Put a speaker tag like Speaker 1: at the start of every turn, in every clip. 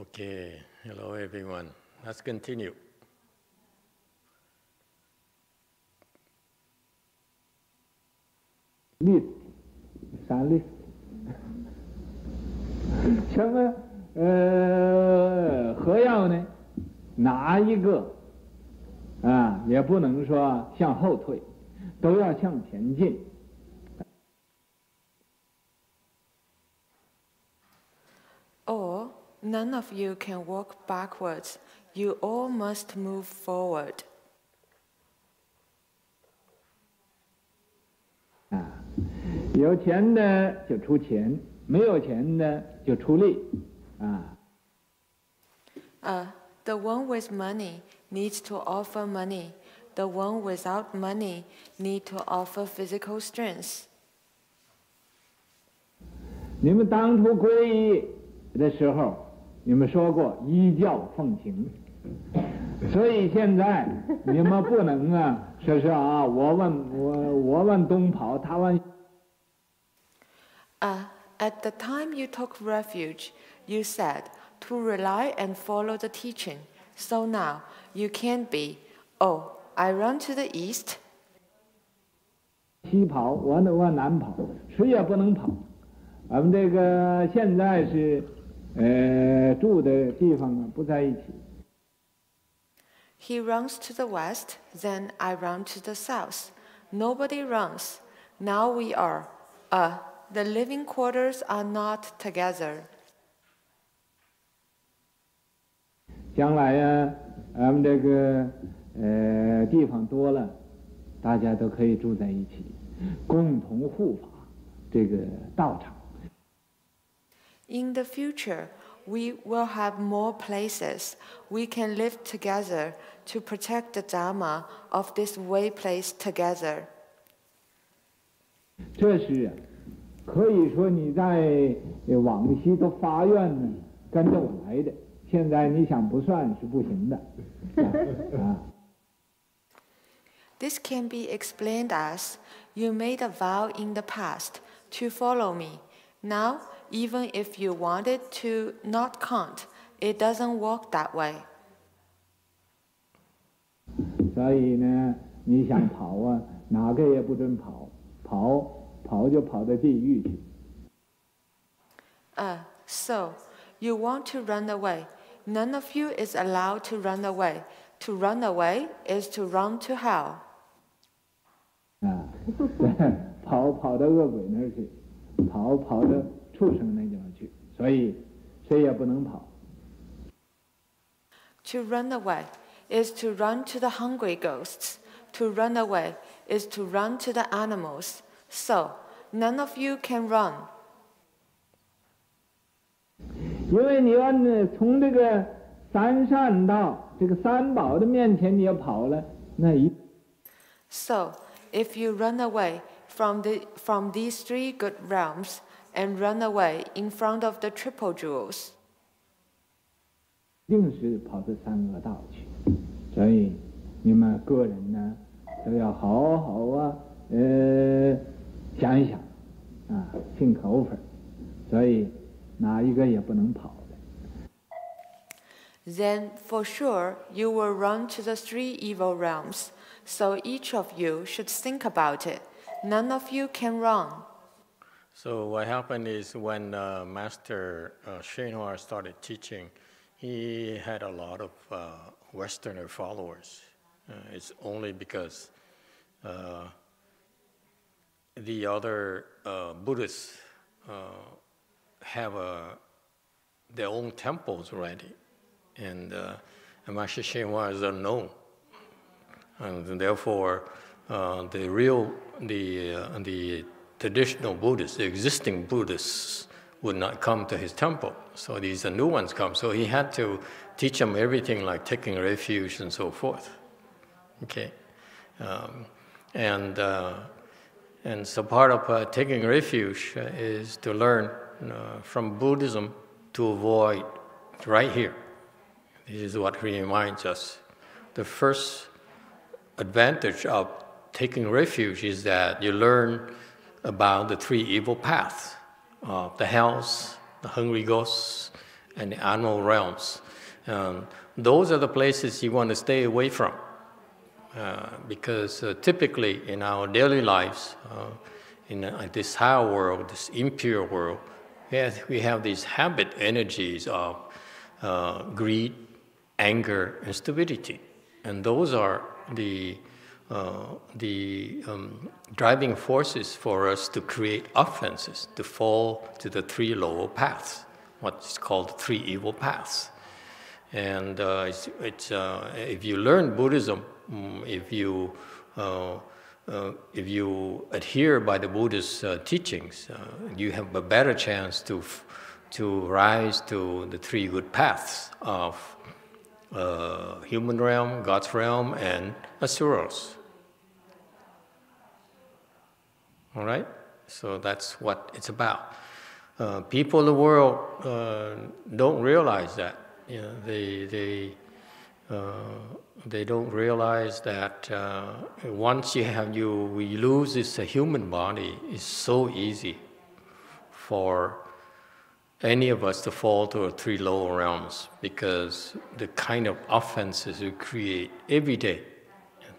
Speaker 1: Okay, hello everyone. Let's continue.
Speaker 2: 律啥律？什么呃何药呢？哪一个啊也不能说向后退，都要向前进。
Speaker 3: Or none of you can walk backwards, you all must move forward.
Speaker 2: 啊，有钱的就出钱，没有钱的就出力，啊，
Speaker 3: Uh, the one with money needs to offer money. The one without money need to offer physical strength.
Speaker 2: 你们当初皈依的时候， 你们说过依教奉行，所以现在你们不能啊，说是啊，我往我我往东跑，他往
Speaker 3: Uh, at the time you took refuge, you said to rely and follow the teaching. So now you can't be, oh, I run to the east,
Speaker 2: 西跑，我我往南跑，谁也不能跑。俺们这个现在是，呃，住的地方呢不在一起。
Speaker 3: He runs to the west, then I run to the south. Nobody runs. Now we are. Uh, the living quarters are not together.
Speaker 2: 将来呀、俺们这个呃地方多了，大家都可以住在一起，共同护法这个道场。
Speaker 3: In the future, we will have more places. We can live together to protect the Dharma of this way place together.
Speaker 2: 这是啊，可以说你在呃往昔都发愿呢，跟着我来的。现在你想不算是不行的，啊。
Speaker 3: This can be explained as you made a vow in the past to follow me. Now, even if you wanted to not count, it doesn't work that way.
Speaker 2: 所以呢，你想跑啊，哪个也不准跑，跑跑就跑到地狱去。
Speaker 3: Uh, so, you want to run away. None of you is allowed to run away. To run away is to run to hell.
Speaker 2: 啊，跑跑到恶鬼那儿去，跑跑到 畜生那地方去，所以谁也不能跑。
Speaker 3: To run away is to run to the hungry ghosts. To run away is to run to the animals. So, none of you can run.
Speaker 2: 因为你要呢从这个三善道这个三宝的面前你要跑了，那一
Speaker 3: So, if you run away from, the, from these three good realms and run away in front of the triple jewels,
Speaker 2: 定是跑到三恶道去。所以你们个人呢都要好好啊，呃，想一想啊，信口粉。所以哪一个也不能跑的。
Speaker 3: then for sure you will run to the three evil realms. So each of you should think about it. None of you can run.
Speaker 1: So what happened is when uh, Master uh, Hsuan Hua started teaching, he had a lot of uh, Westerner followers. Uh, it's only because uh, the other uh, Buddhists uh, have their own temples already, and, and Master Hsuan Hua is unknown, and therefore the real the the traditional Buddhists, the existing Buddhists, would not come to his temple. So these new ones come. So he had to teach them everything like taking refuge and so forth. Okay, um, and uh, and so part of uh, taking refuge uh, is to learn uh, from Buddhism to avoid right here. This is what he reminds us. The first advantage of taking refuge is that you learn about the three evil paths of the hells, the hungry ghosts, and the animal realms. Um, those are the places you want to stay away from. Uh, because uh, typically in our daily lives, uh, in uh, this Saha world, this impure world, we have, we have these habit energies of uh, greed, anger, and stupidity. And those are the, the um, driving forces for us to create offenses, to fall to the three lower paths, what's called three evil paths. And it's, it's if you learn Buddhism, Mm, if you uh, uh, if you adhere by the Buddhist uh, teachings, you have a better chance to to rise to the three good paths of human realm, God's realm, and asuras. All right, so that's what it's about. Uh, people in the world uh, don't realize that. You know, they they uh, they don't realize that uh, once you have you we lose this human body, it's so easy for any of us to fall to the three lower realms because the kind of offenses we create every day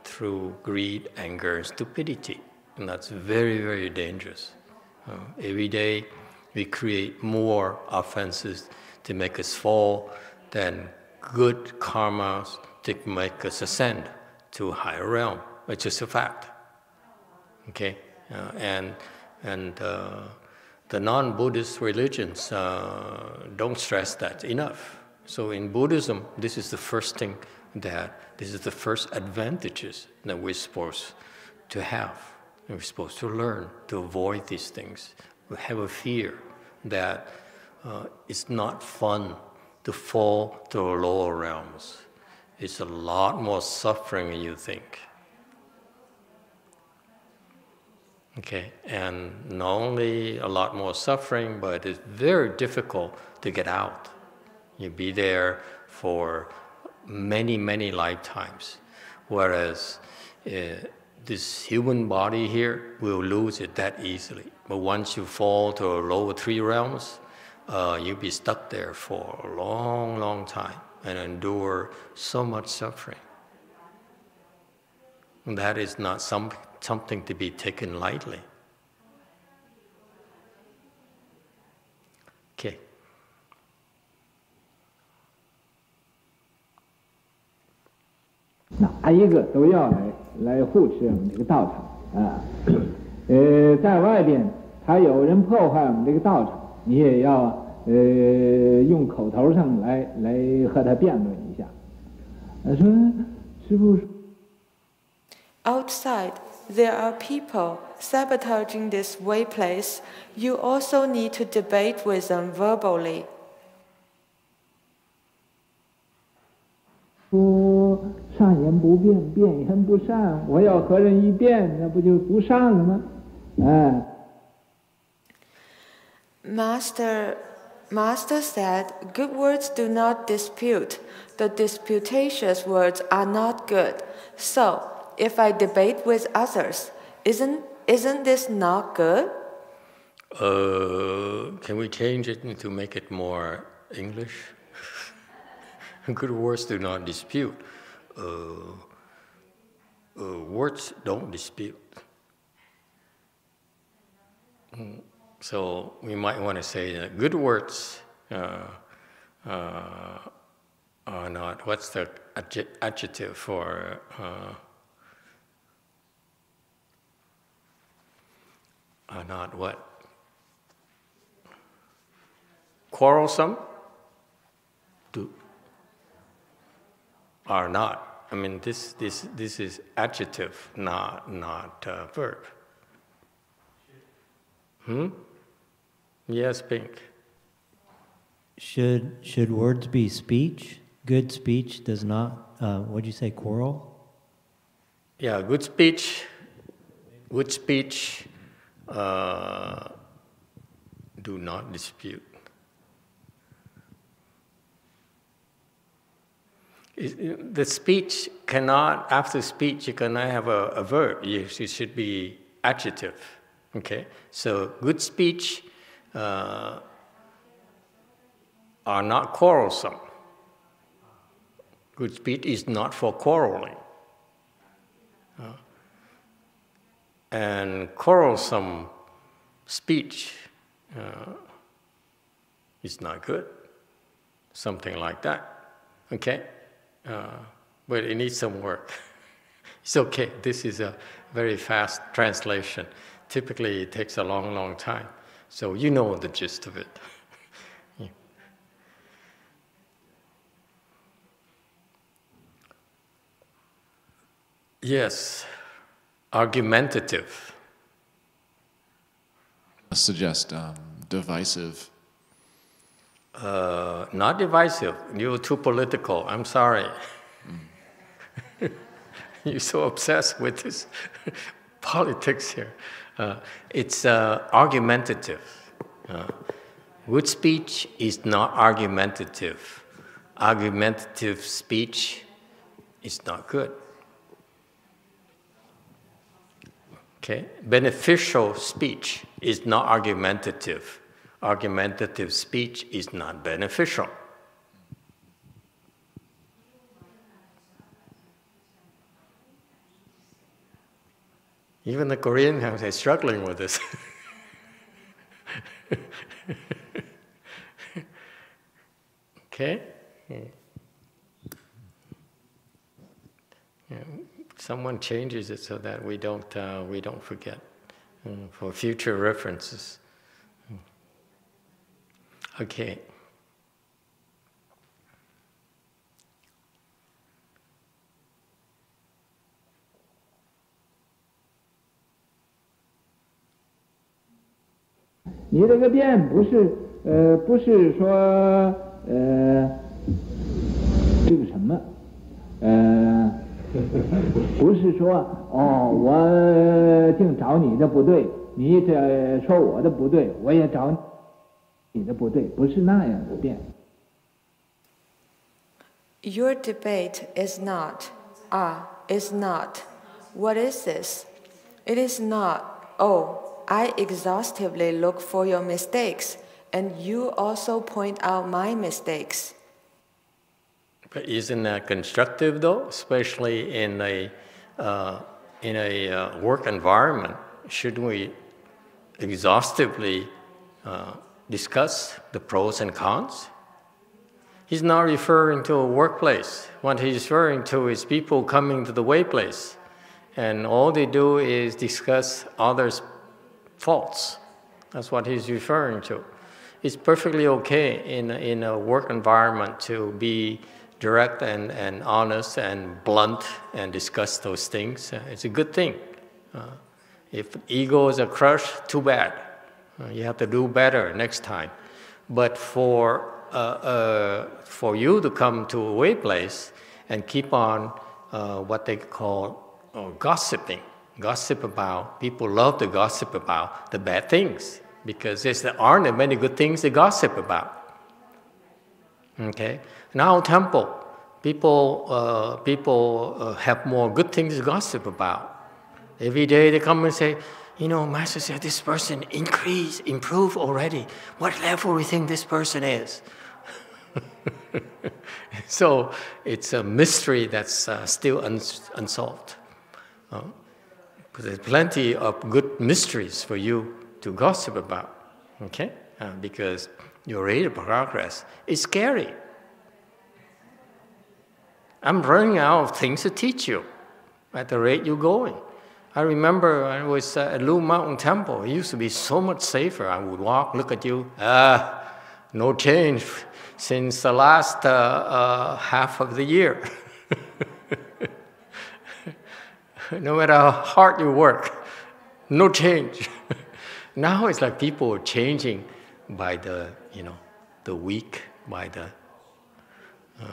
Speaker 1: through greed, anger, and stupidity, and that's very, very dangerous. Uh, every day we create more offenses to make us fall than good karmas to make us ascend to a higher realm, It's just a fact. Okay, uh, and and uh, the non-Buddhist religions uh, don't stress that enough. So in Buddhism, this is the first thing that this is the first advantages that we're supposed to have. We're supposed to learn to avoid these things. We have a fear that uh, it's not fun to fall to the lower realms. It's a lot more suffering than you think. Okay, and not only a lot more suffering, but it's very difficult to get out. You'd be there for many, many lifetimes. Whereas uh, this human body here will lose it that easily. But once you fall to lower three realms, uh, you'll be stuck there for a long, long time and endure so much suffering. And that is not some, something to be taken lightly. Okay.
Speaker 2: Now, 来来护持我们这个道场啊！呃，在外边他有人破坏我们这个道场，你也要呃用口头上来来和他辩论一下。他说：“师傅。”
Speaker 3: Outside, there are people sabotaging this way place. You also need to debate with them verbally.
Speaker 2: 说善言不变，变言不善。我要和人一辩，那不就不善了吗？哎。
Speaker 3: Master, Master said, good words do not dispute. The disputatious words are not good. So, if I debate with others, isn't, isn't this not good?
Speaker 1: Uh, can we change it to make it more English? good words do not dispute. Uh, uh, words don't dispute. Mm. So we might want to say that good words uh, are not, what's the adjective for are not what? Quarrelsome? Do, are not. I mean, this, this, this is adjective, not, not uh, verb. Hmm? Yes, Pink.
Speaker 4: Should should words be speech? Good speech does not. Uh, what do you say? Quarrel.
Speaker 1: Yeah, good speech. Good speech. Uh, do not dispute. The speech cannot, after speech, you cannot have a, a verb. It should be adjective. Okay? So, good speech uh, are not quarrelsome. Good speech is not for quarreling. Uh, and quarrelsome speech uh, is not good. Something like that. Okay? Uh, but it needs some work. it's okay. This is a very fast translation. Typically, it takes a long, long time. So you know the gist of it. Yes, argumentative.
Speaker 5: Suggest um, divisive.
Speaker 1: Uh, not divisive. You're too political. I'm sorry. Mm. You're so obsessed with this politics here. Uh, it's uh, argumentative. Uh, good speech is not argumentative. Argumentative speech is not good. Okay? Beneficial speech is not argumentative. Argumentative speech is not beneficial. Even the Korean are struggling with this. okay? Someone changes it so that we don't, uh, we don't forget um, for future references. Okay.
Speaker 2: You 这个变不是呃不是说呃这个什么呃不是说哦，我净找你的不对，你这说我的不对，我也找你 的不对，不是那样的变。
Speaker 3: Your debate is not, ah, is not. What is this? It is not, oh, I exhaustively look for your mistakes, and you also point out my mistakes.
Speaker 1: But isn't that constructive though, especially in a uh, in a uh, work environment? Shouldn't we exhaustively uh, discuss the pros and cons? He's not referring to a workplace. What he's referring to is people coming to the way place, and all they do is discuss others' faults. That's what he's referring to. It's perfectly okay in, in a work environment to be direct and, and honest and blunt and discuss those things. It's a good thing. Uh, if egos are crushed, too bad. Uh, you have to do better next time. But for, uh, uh, for you to come to a way place and keep on uh, what they call gossiping, gossip about, people love to gossip about the bad things because there aren't many good things to gossip about. Okay? Now, temple, people, uh, people uh, have more good things to gossip about. Every day they come and say, you know, Master said this person increase, improve already. What level we think this person is? so it's a mystery that's uh, still uns unsolved. Uh, but there's plenty of good mysteries for you to gossip about, okay? Uh, because your rate of progress is scary. I'm running out of things to teach you at the rate you're going. I remember I was at Lu Mountain Temple. It used to be so much safer. I would walk, look at you. Ah, no change since the last uh, uh, half of the year. no matter how hard you work, no change. now it's like people are changing by the, you know, the week, by the uh,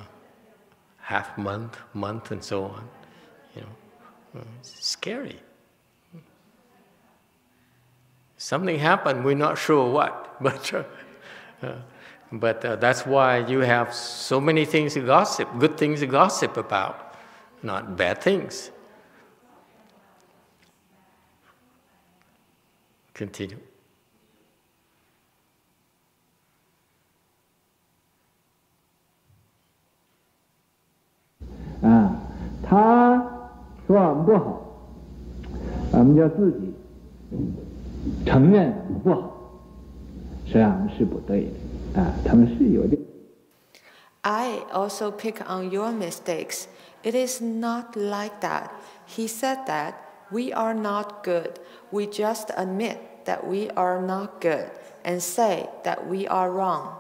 Speaker 1: half month, month, and so on. You know, it's scary. Something happened, we're not sure what, but, uh, but uh, that's why you have so many things to gossip, good things to gossip about, not bad things. Continue.
Speaker 2: Ah, 承认不好，实际上是不对的啊。他们是有点。
Speaker 3: I also pick on your mistakes. It is not like that. He said that we are not good. We just admit that we are not good and say that we are wrong.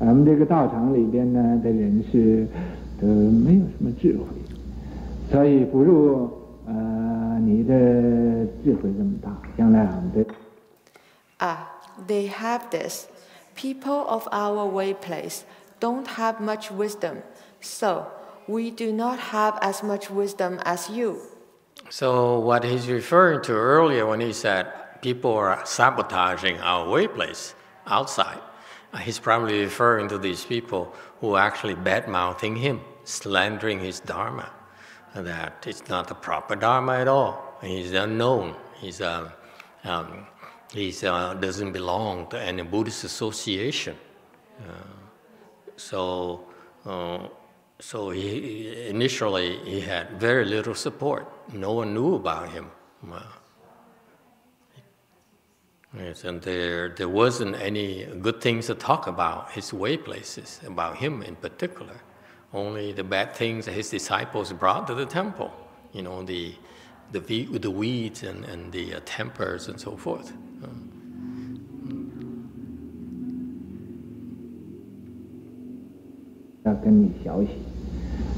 Speaker 2: 咱们这个道场里边呢的人是，呃没有什么智慧，所以不如呃 你的智慧这么大，将来俺们的
Speaker 3: Ah, they have this. People of our way place don't have much wisdom, so we do not have as much wisdom as you.
Speaker 1: So what he's referring to earlier when he said people are sabotaging our way place outside, uh, he's probably referring to these people who are actually bad mouthing him, slandering his dharma, and that it's not the proper dharma at all. He's unknown. He's uh, um, uh, doesn't belong to any Buddhist association. Uh, so. Uh, so he initially he had very little support. No one knew about him. And there there wasn't any good things to talk about his way places about him in particular Only the bad things that his disciples brought to the temple. You know the the ve- the weeds and, and the uh, tempers and so forth. Uh,
Speaker 2: 要跟你学习，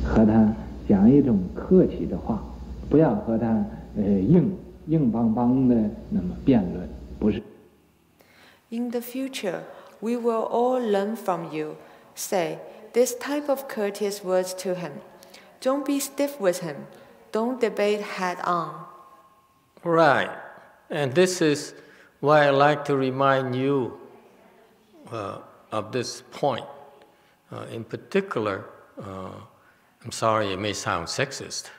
Speaker 2: 和他讲一种客气的话，不要和他呃硬硬邦邦的那么辩论，不是。
Speaker 3: In the future, we will all learn from you. Say this type of courteous words to him. Don't be stiff with him. Don't debate head on.
Speaker 1: Right. And this is why I like to remind you uh, of this point. Uh, in particular, uh, I'm sorry it may sound sexist.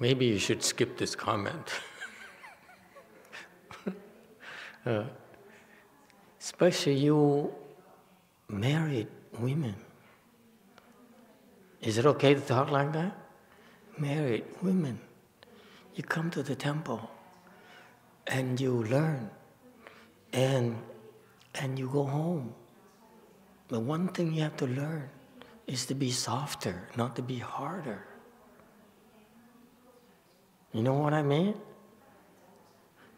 Speaker 1: Maybe you should skip this comment. Uh, especially you married women. Is it okay to talk like that? married women, you come to the temple and you learn and and you go home. The one thing you have to learn is to be softer, not to be harder. You know what I mean?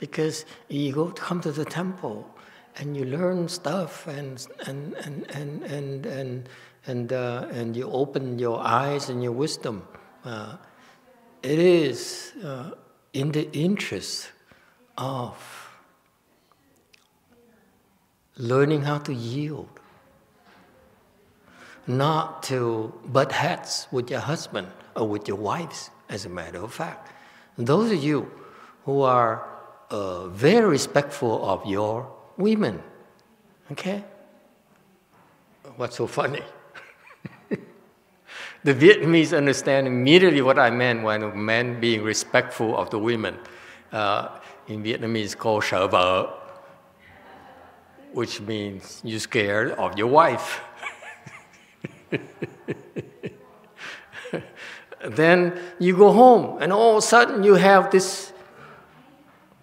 Speaker 1: Because you go to come to the temple and you learn stuff and and and and and and and, uh, and you open your eyes and your wisdom. Uh, it is uh, in the interest of learning how to yield, not to butt heads with your husband or with your wives, as a matter of fact. Those of you who are uh, very respectful of your women, okay? What's so funny? the Vietnamese understand immediately what I meant when men being respectful of the women. Uh, in Vietnamese, called sợ vợ, which means you're scared of your wife. then you go home, and all of a sudden you have this,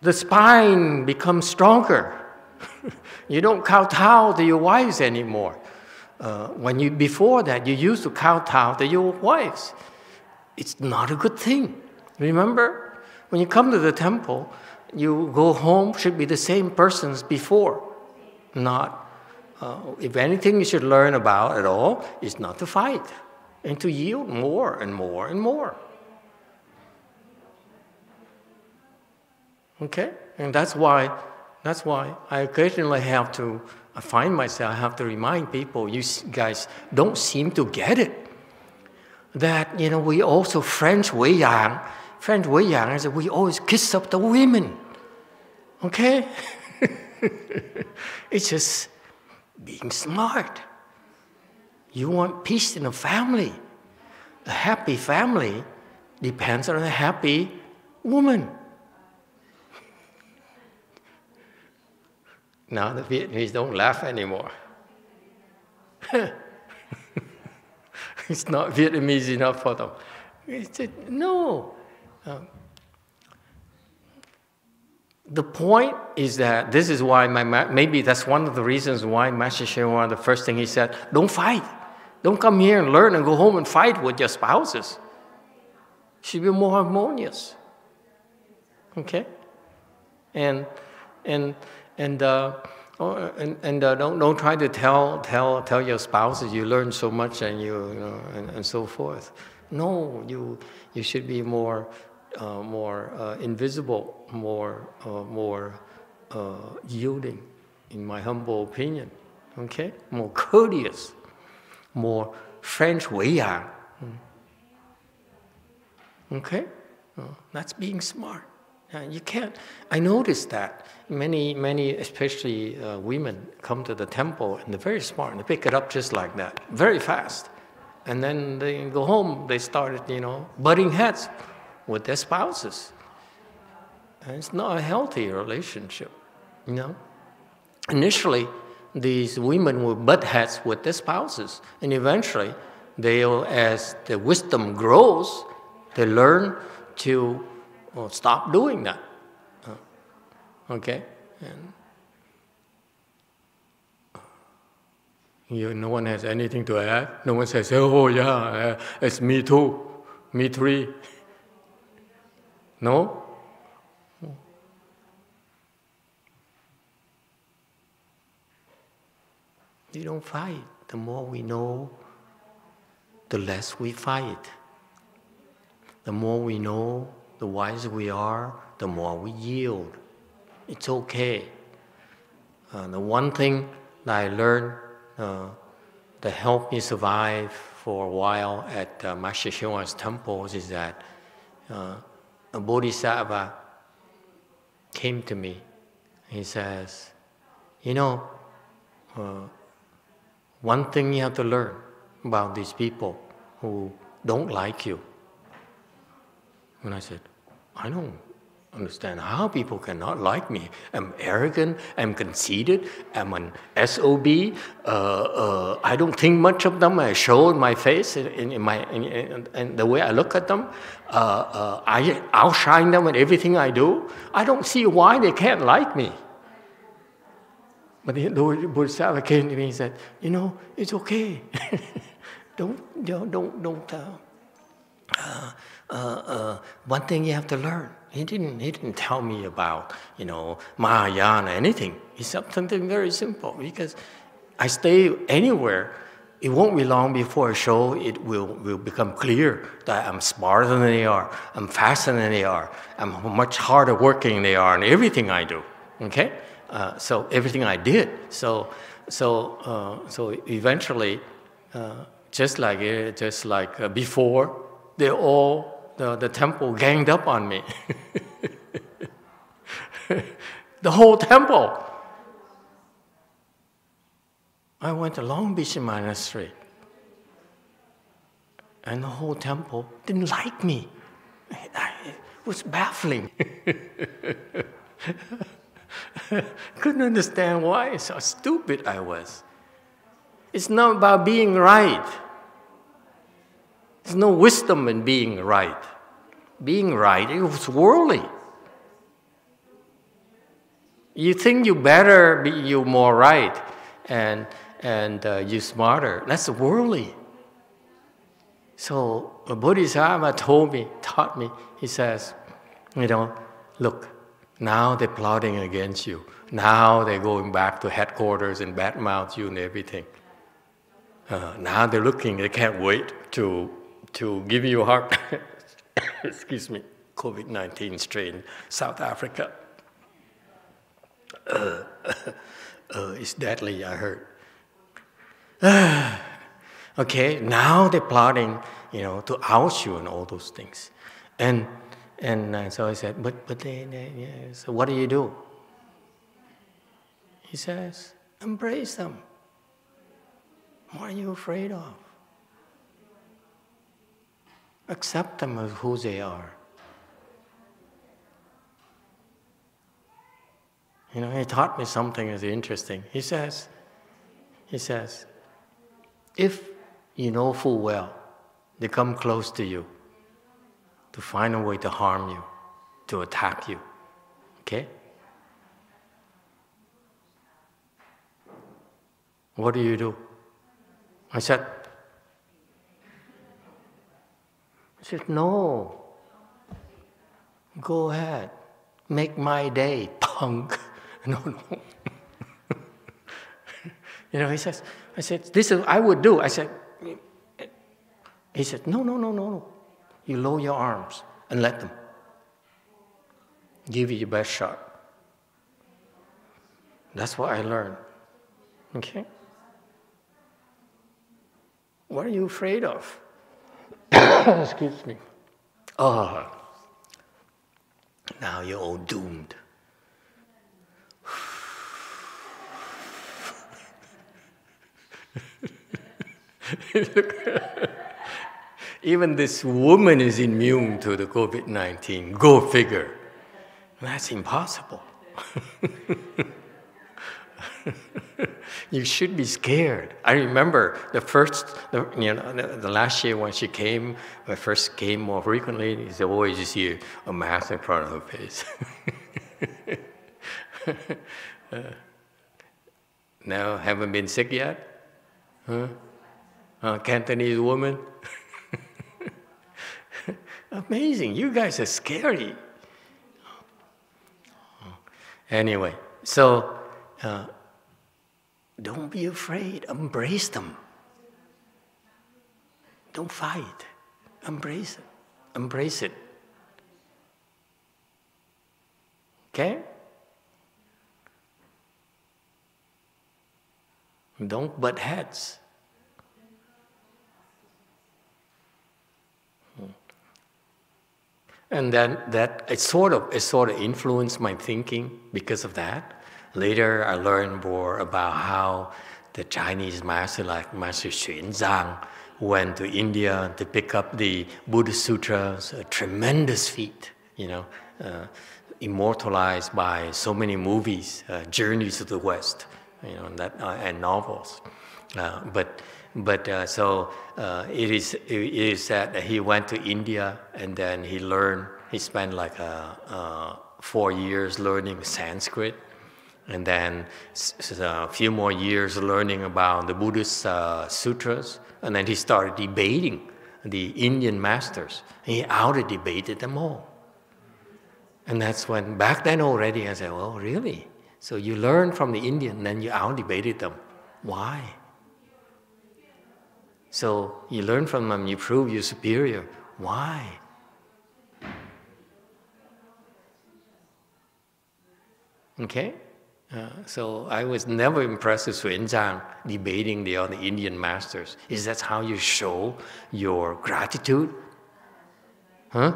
Speaker 1: the spine becomes stronger. You don't kowtow to your wives anymore. Uh, when you before that you used to kowtow to your wives. It's not a good thing. Remember, when you come to the temple, you go home should be the same person as before. Not, uh, if anything you should learn about at all is not to fight and to yield more and more and more. Okay, and that's why, that's why I occasionally have to find myself I have to remind people, you guys don't seem to get it. That, you know, we also French Wei Yang. French Wei Yang is we always kiss up the women. Okay? it's just being smart. You want peace in a family. A happy family depends on a happy woman. Now the Vietnamese don't laugh anymore. it's not Vietnamese enough for them. He said, no. Um, the point is that this is why my maybe that's one of the reasons why Master Hsuan the first thing he said, don't fight. Don't come here and learn and go home and fight with your spouses. Should be more harmonious. Okay? And and and uh, oh, and, and uh, don't don't try to tell tell tell your spouses you learn so much and you, you know and, and so forth. No, you you should be more uh, more uh, invisible, more uh, more uh, yielding, in my humble opinion. Okay, more courteous, more French way hmm. Okay, uh, that's being smart. You can't. I noticed that many, many, especially uh, women, come to the temple and they're very smart and they pick it up just like that, very fast. And then they go home, they started, you know, butting heads with their spouses. And it's not a healthy relationship, you know. Initially, these women will butt heads with their spouses, and eventually, they'll, as the wisdom grows, they learn to well, stop doing that. Okay? And you, no one has anything to add. No one says, oh, yeah, uh, it's me too, me three. No? You don't fight. The more we know, the less we fight. The more we know, the wiser we are, the more we yield. It's okay. Uh, the one thing that I learned uh, that helped me survive for a while at uh, Master Hsuan's temples is that uh, a bodhisattva came to me. He says, You know, uh, one thing you have to learn about these people who don't like you. And I said, I don't understand how people cannot like me. I'm arrogant, I'm conceited, I'm an SOB, uh, uh, I don't think much of them, I show in my face, in, in my, in, in, in, the way I look at them, uh, uh I outshine them in everything I do. I don't see why they can't like me. But the Bodhisattva came to me and said, you know, it's okay. don't, don't, don't, don't uh, uh, one thing you have to learn. He didn't, he didn't tell me about, you know, Mahayana, anything. He said something very simple because I stay anywhere. It won't be long before a show, it will, will become clear that I'm smarter than they are, I'm faster than they are, I'm much harder working than they are in everything I do. Okay? Uh, so everything I did. So, so, uh, so eventually, uh, just like just like uh, before, they all the, the temple ganged up on me. the whole temple. I went to Long Beach Monastery, and the whole temple didn't like me. It was baffling. Couldn't understand why so stupid I was. It's not about being right. There's no wisdom in being right. Being right is worldly. You think you better be you more right and and uh, you smarter. That's worldly. So a Bodhisattva told me, taught me. He says, you know, look, now they're plotting against you. Now they're going back to headquarters and badmouth you and everything. Uh, now they're looking, they can't wait to, to give you heart, excuse me, COVID 19 strain, South Africa. Uh, uh, it's deadly, I heard. okay, now they're plotting, you know, to oust you and all those things. And and uh, so I said, but, but they, they, yeah. so what do you do? He says, embrace them. What are you afraid of? Accept them as who they are. You know, he taught me something that's interesting. He says, he says, if you know full well They come close to you to find a way to harm you, to attack you. Okay? What do you do? I said, I said, no. Go ahead. Make my day, punk. No, no. you know, he says, I said, this is I would do. I said, he said, no, no, no, no, no. You lower your arms and let them. Give it your best shot. That's what I learned. Okay? What are you afraid of? Excuse me. Oh, now you're all doomed. Even this woman is immune to the COVID 19. Go figure. That's impossible. you should be scared. I remember the first, the, you know, the, the, last year when she came, I first came more frequently, said, always you see a mask in front of her face. uh, now, haven't been sick yet? Huh? Uh, Cantonese woman? Amazing, you guys are scary. Anyway, so uh, don't be afraid, embrace them. Don't fight, embrace it. Embrace it. Okay? Don't butt heads. And then that it sort of it sort of influenced my thinking because of that. Later, I learned more about how the Chinese master, like Master Xuanzang, went to India to pick up the Buddhist sutras, a tremendous feat, you know, uh, immortalized by so many movies, uh, Journeys to the West, you know, and, that, uh, and novels. Uh, but but uh, so uh, it is it is that he went to India and then he learned. He spent like a, four years learning Sanskrit and then a few more years learning about the Buddhist uh, sutras, and then he started debating the Indian masters. He out debated them all. And that's when, back then already, I said, well, really? So you learn from the Indian, then you out debated them. Why? So you learn from them, you prove you're superior. Why? Okay? Uh, so I was never impressed with Xuanzang debating the other Indian masters. Is that how you show your gratitude? Huh?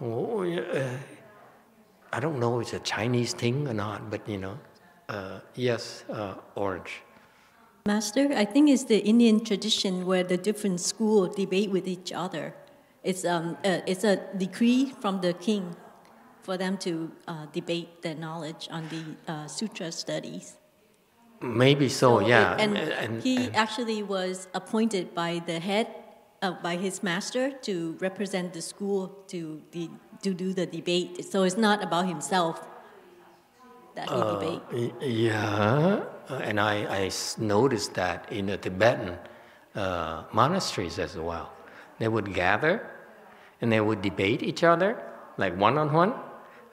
Speaker 1: Oh, uh, I don't know if it's a Chinese thing or not, but you know, uh, yes, uh, orange.
Speaker 6: Master, I think it's the Indian tradition where the different schools debate with each other. It's, um, uh, it's a decree from the king for them to uh, debate their knowledge on the uh, sutra studies.
Speaker 1: Maybe so, so yeah.
Speaker 6: It, and, and, he and actually was appointed by the head, uh, by his master, to represent the school to, the, to do the debate. So it's not about himself that he uh, debate.
Speaker 1: Yeah, and I, I noticed that in the Tibetan uh, monasteries as well. They would gather and they would debate each other, like one on one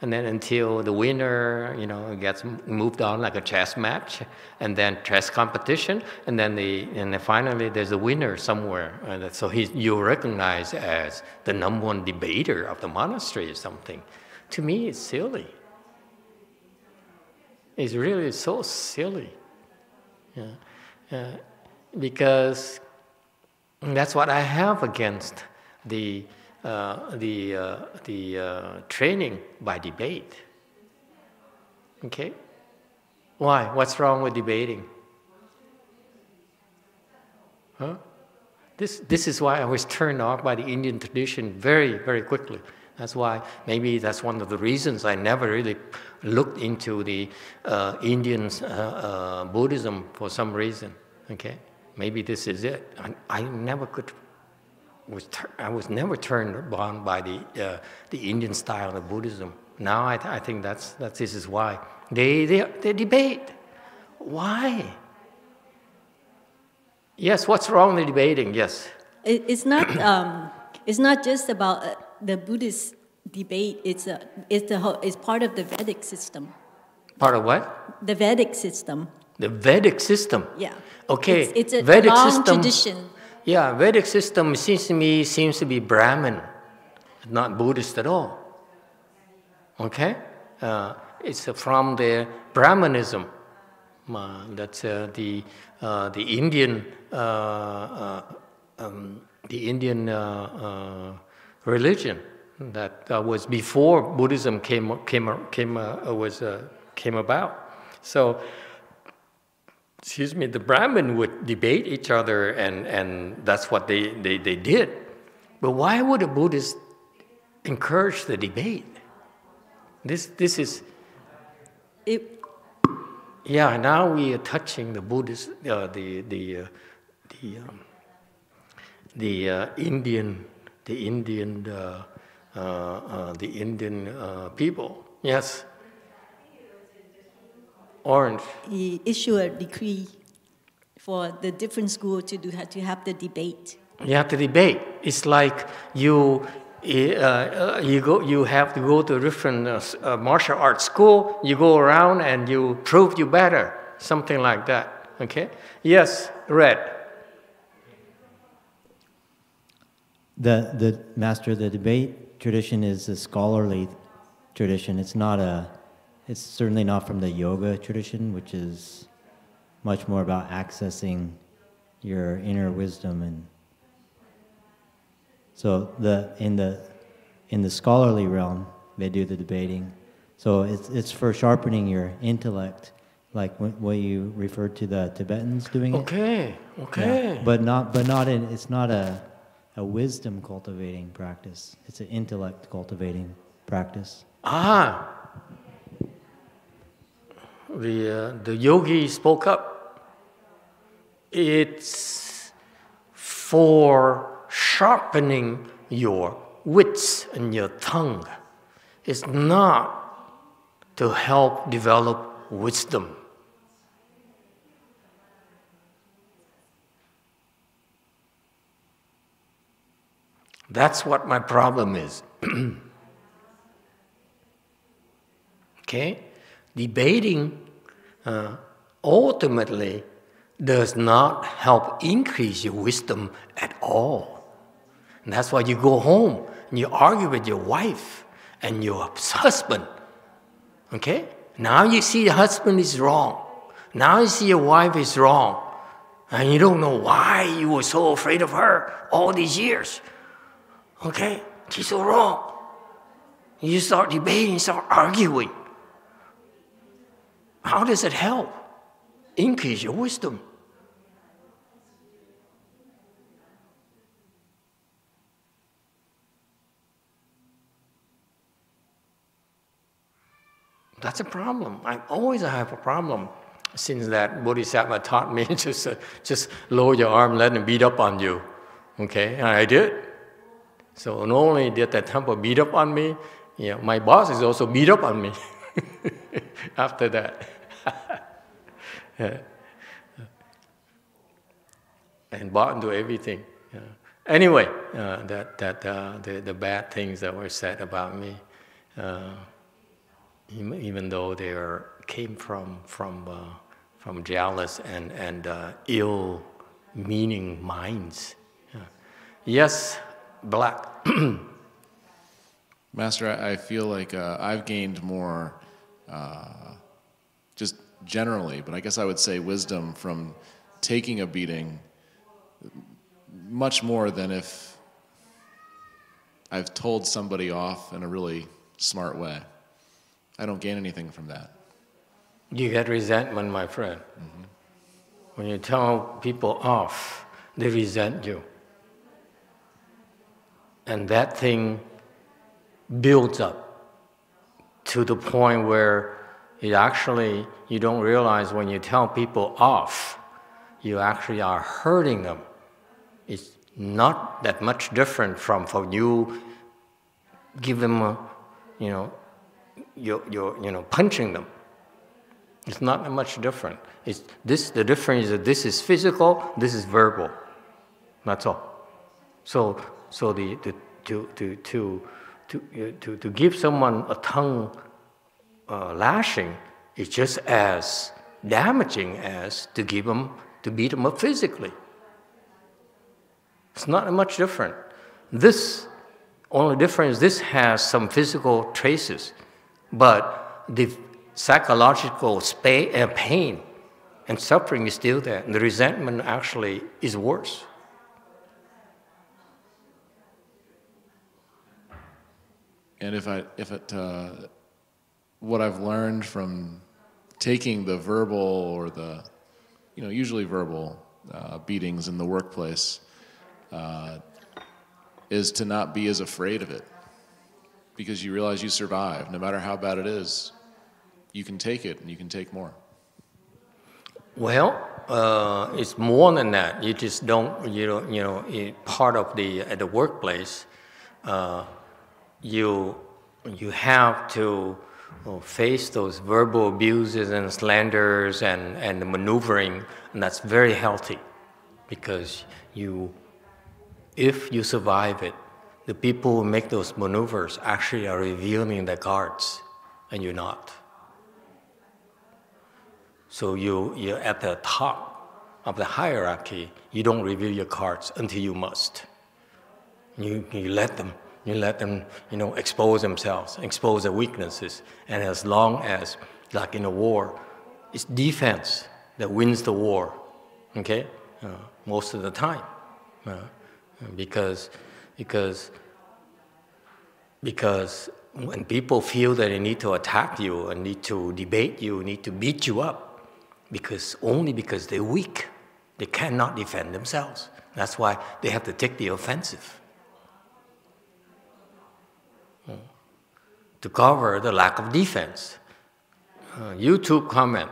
Speaker 1: and then until the winner, you know, gets moved on like a chess match, and then chess competition, and then the and then finally there's a winner somewhere. And so he's you recognize as the number one debater of the monastery or something. To me, it's silly. It's really so silly. Yeah. Uh, because that's what I have against the uh, the, uh, the uh, training by debate. Okay? Why? What's wrong with debating? Huh? This, this is why I was turned off by the Indian tradition very, very quickly. That's why maybe that's one of the reasons I never really looked into the uh, Indian uh, uh, Buddhism for some reason. Okay, maybe this is it. I, I never could was I was never turned on by the uh, the Indian style of Buddhism. Now I, th- I think that's that this is why they, they they debate. Why? Yes, what's wrong with debating? Yes.
Speaker 6: It, it's not. Um, it's not just about uh, the Buddhist debate. It's a. It's the. whole- It's part of the Vedic system.
Speaker 1: Part of what?
Speaker 6: The Vedic system.
Speaker 1: The Vedic system.
Speaker 6: Yeah.
Speaker 1: Okay.
Speaker 6: It's, it's a
Speaker 1: Vedic
Speaker 6: long
Speaker 1: system.
Speaker 6: tradition.
Speaker 1: Yeah, Vedic system seems to me seems to be Brahmin, not Buddhist at all. Okay, uh, it's from the Brahmanism. Uh, that's uh, the uh, the Indian uh, uh, um, the Indian religion that was before Buddhism came came came was came about. So excuse me, the Brahmin would debate each other, and, and that's what they, they, they did. But why would a Buddhist encourage the debate? This, this is,
Speaker 6: It,
Speaker 1: yeah, now we are touching the Buddhist, uh, the, the, uh, the, um, the uh, Indian, the Indian, uh, uh, uh, the Indian uh, people. Yes. Orange.
Speaker 6: he issue a decree for the different school to do to have the debate.
Speaker 1: You have to debate. It's like you, uh, uh, you, go, you have to go to a different uh, uh, martial arts school. You go around and you prove you better, something like that. Okay? Yes, red.
Speaker 4: The the master the debate tradition is a scholarly tradition. It's not a it's certainly not from the yoga tradition, which is much more about accessing your inner wisdom and so the in the in the scholarly realm they do the debating. So it's it's for sharpening your intellect, like wh- what you referred to the Tibetans doing it.
Speaker 1: Okay,
Speaker 4: Yeah,
Speaker 1: okay.
Speaker 4: But not, but not in. It's not a, a wisdom cultivating practice. It's an intellect cultivating practice.
Speaker 1: Ah, the, uh, the yogi spoke up. It's for sharpening your wits and your tongue. It's not to help develop wisdom. That's what my problem is. okay? Debating uh, ultimately does not help increase your wisdom at all. And that's why you go home and you argue with your wife and your husband. Okay? Now you see the husband is wrong. Now you see your wife is wrong. And you don't know why you were so afraid of her all these years. Okay? She's so wrong. You start debating, start arguing. How does it help? Increase your wisdom. That's a problem. I always have a problem since that Bodhisattva taught me just, uh, just lower your arm, let him beat up on you. Okay, and I did. So not only did that temple beat up on me, yeah, my boss is also beat up on me after that. Yeah. And bought into everything. yeah. Anyway, uh, that, that, uh, the, the bad things that were said about me, uh, even, though they are, came from, from, uh, from jealous and, and uh, ill meaning minds. Yeah. Yes, black.
Speaker 5: Master, I I feel like uh, I've gained more, uh, just generally, but I guess I would say wisdom from taking a beating much more than if I've told somebody off in a really smart way. I don't gain anything from that.
Speaker 1: You get resentment, my friend. When you tell people off, they resent you. And that thing builds up to the point where it actually, you don't realize when you tell people off, you actually are hurting them. It's not that much different from for you give them, a, you know, you're, you're, you know, punching them. It's not that much different. It's this, the difference is that this is physical, this is verbal. That's all. So, so the, the, to, to, to, to, to, to give someone a tongue uh, lashing is just as damaging as to give them, to beat them up physically. It's not much different. This only difference this has some physical traces, but the psychological uh, pain and suffering is still there. And the resentment actually is worse.
Speaker 5: And if I, if it, uh, what I've learned from taking the verbal or the, you know, usually verbal uh, beatings in the workplace, uh, is to not be as afraid of it, because you realize you survive, no matter how bad it is. You can take it, and you can take more.
Speaker 1: Well, uh, it's more than that. You just don't, you know, you know, it, part of the at the workplace, uh, you you have to face those verbal abuses and slanders and and the maneuvering, and that's very healthy, because you, if you survive it, the people who make those maneuvers actually are revealing their cards, and you're not. So you, you're at the top of the hierarchy. You don't reveal your cards until you must. You, you let them, you let them, you know, expose themselves, expose their weaknesses. And as long as, like in a war, it's defense that wins the war, okay? Uh, most of the time. Uh, because, because, because when people feel that they need to attack you and need to debate you, need to beat you up, because only because they're weak. They cannot defend themselves. That's why they have to take the offensive to cover the lack of defense. Uh, YouTube comment.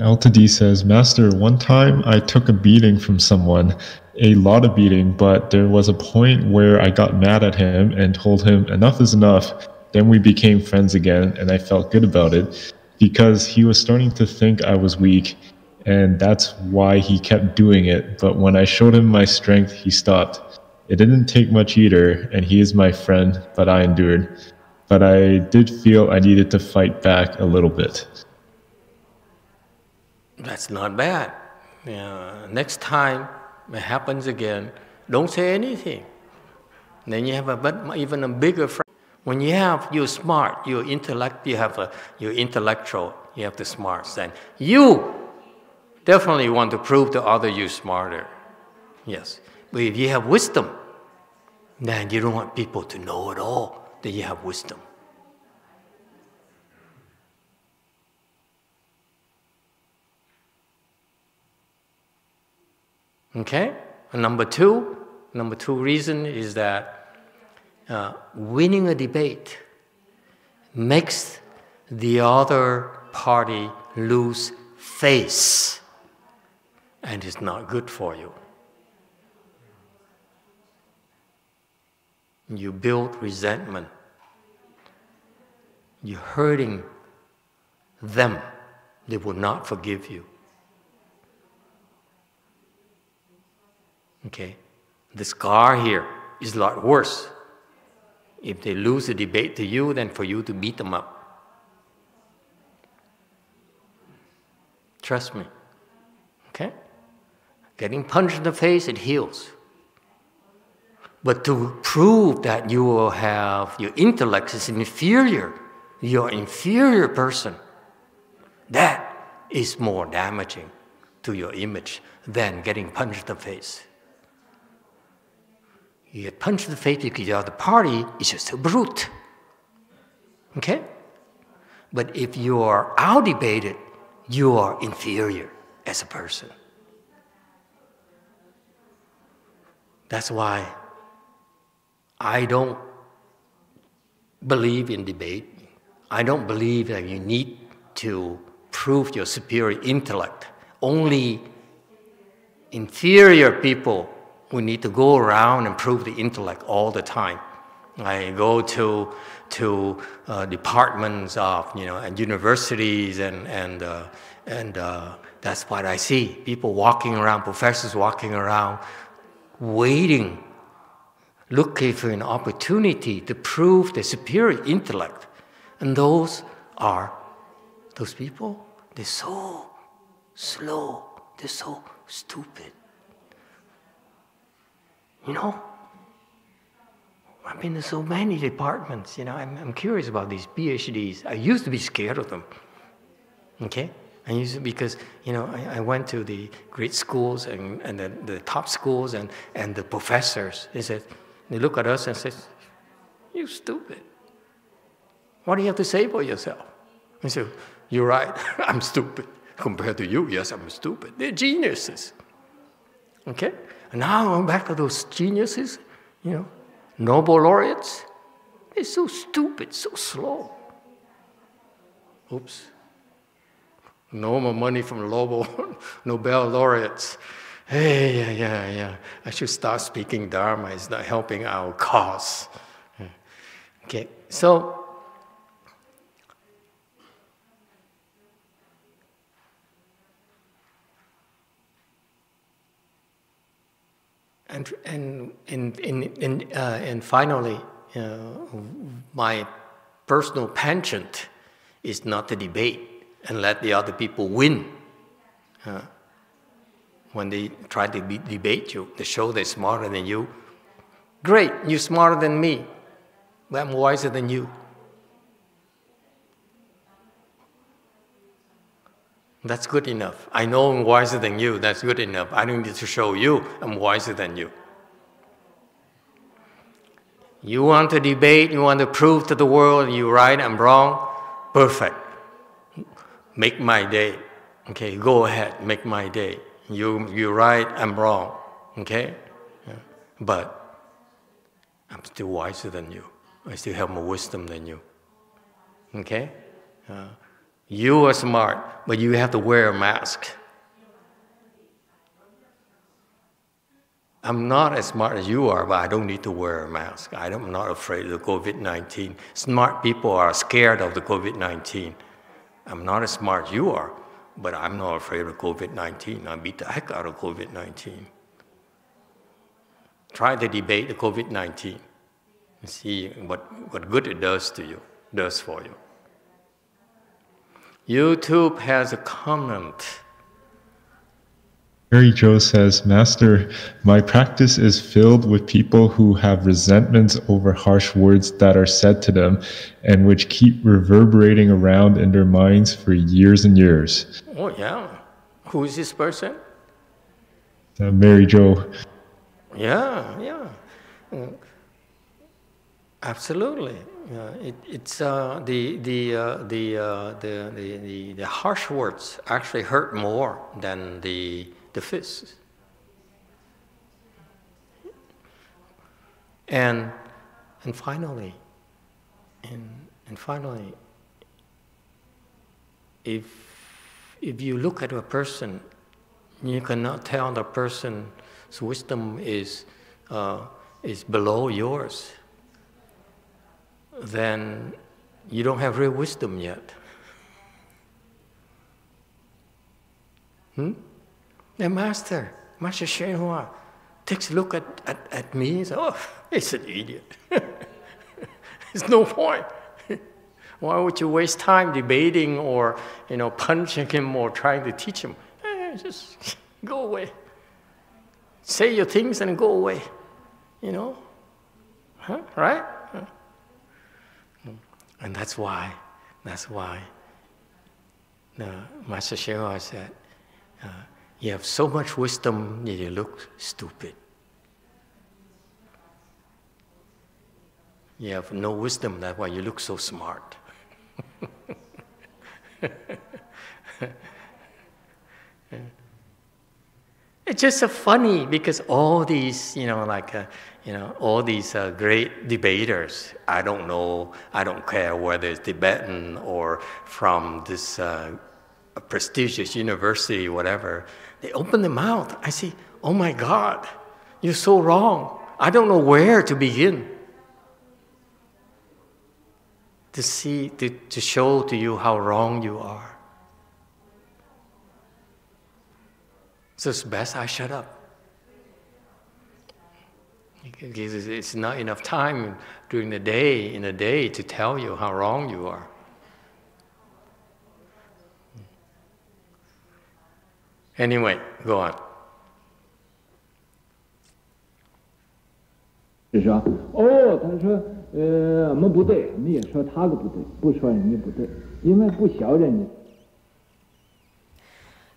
Speaker 7: Alta D says, Master, one time I took a beating from someone, a lot of beating, but there was a point where I got mad at him and told him enough is enough. Then we became friends again, and I felt good about it because he was starting to think I was weak, and that's why he kept doing it. But when I showed him my strength, he stopped. It didn't take much either, and he is my friend, but I endured. But I did feel I needed to fight back a little bit.
Speaker 1: That's not bad. Yeah. Next time it happens again, don't say anything. Then you have a but even a bigger friend. When you have, you're smart, you're intellect, you have a, you're intellectual, you have the smarts, then you definitely want to prove to other you smarter. Yes. But if you have wisdom, then you don't want people to know at all that you have wisdom. Okay? And number two, number two reason is that uh, winning a debate makes the other party lose face and it's not good for you. You build resentment. You're hurting them. They will not forgive you. Okay? The scar here is a lot worse if they lose a debate to you than for you to beat them up. Trust me. Okay? Getting punched in the face, it heals. But to prove that you will have your intellect is inferior, you're an inferior person, that is more damaging to your image than getting punched in the face. You get punched in the face because the other party is just a brute. Okay? But if you are out debated, you are inferior as a person. That's why I don't believe in debate. I don't believe that you need to prove your superior intellect. Only inferior people who need to go around and prove the intellect all the time. I go to to uh, departments of you know and universities and and uh, and uh, that's what I see. People walking around, professors walking around, waiting, looking for an opportunity to prove their superior intellect. And those are, those people, they're so slow, they're so stupid. You know? I've been in so many departments, you know, I'm, I'm curious about these PhDs. I used to be scared of them. Okay? I used to, because, you know, I, I went to the great schools and, and the, the top schools and, and the professors, they said, they look at us and say, you stupid. What do you have to say for yourself? I said, you're right, I'm stupid. Compared to you, yes, I'm stupid. They're geniuses. Okay? And now I'm back to those geniuses, you know, Nobel laureates. They're so stupid, so slow. Oops. No more money from Nobel, Nobel laureates. Hey, yeah, yeah, yeah. I should start speaking Dharma. It's not helping our cause. Okay, so and and and and, and, uh, and finally, uh, my personal penchant is not to debate and let the other people win. Uh, when they try to be, debate you, they show they're smarter than you. Great, you're smarter than me, but I'm wiser than you. That's good enough. I know I'm wiser than you. That's good enough. I don't need to show you I'm wiser than you. You want to debate, you want to prove to the world you're right, I'm wrong. Perfect. Make my day. Okay, go ahead, make my day. You, you're right, I'm wrong. Okay? Yeah. But I'm still wiser than you. I still have more wisdom than you. Okay? You are smart, but you have to wear a mask. I'm not as smart as you are, but I don't need to wear a mask. I'm not afraid of the COVID 19. Smart people are scared of the COVID 19. I'm not as smart as you are, but I'm not afraid of COVID 19. I beat the heck out of COVID 19. Try to debate the COVID 19 and see what, what good it does to you, does for you. YouTube has a comment.
Speaker 7: Mary Jo says, Master, my practice is filled with people who have resentments over harsh words that are said to them and which keep reverberating around in their minds for years and years.
Speaker 1: Oh, yeah. Who is this person?
Speaker 7: Uh, Mary Jo.
Speaker 1: Yeah, yeah. Absolutely. Uh, it, it's uh, the the, uh, the, uh, the, the the the harsh words actually hurt more than the the fists. And and finally, and and finally, if if you look at a person, you cannot tell the person's wisdom is uh, is below yours then you don't have real wisdom yet. Hmm? The master, Master Hsuan Hua, takes a look at, at, at me and says, oh, he's an idiot. There's no point. Why would you waste time debating or, you know, punching him or trying to teach him? Eh, just go away. Say your things and go away. You know? Huh? Right? And that's why, that's why the Master Hsuan said, uh, you have so much wisdom that you look stupid. You have no wisdom, that's why you look so smart. it's just so funny because all these, you know, like, uh, you know, all these uh, great debaters, I don't know, I don't care whether it's Tibetan or from this uh, prestigious university, whatever, they open their mouth. I say, oh my God, you're so wrong. I don't know where to begin To see, to, to show to you how wrong you are. So it's best I shut up. Because it's not enough time during the day, in a day, to tell you how wrong you are. Anyway, go on.
Speaker 2: 是说，哦，他说， 呃，我们不对，我们也说他的不对，不说人家不对，因为不晓人家。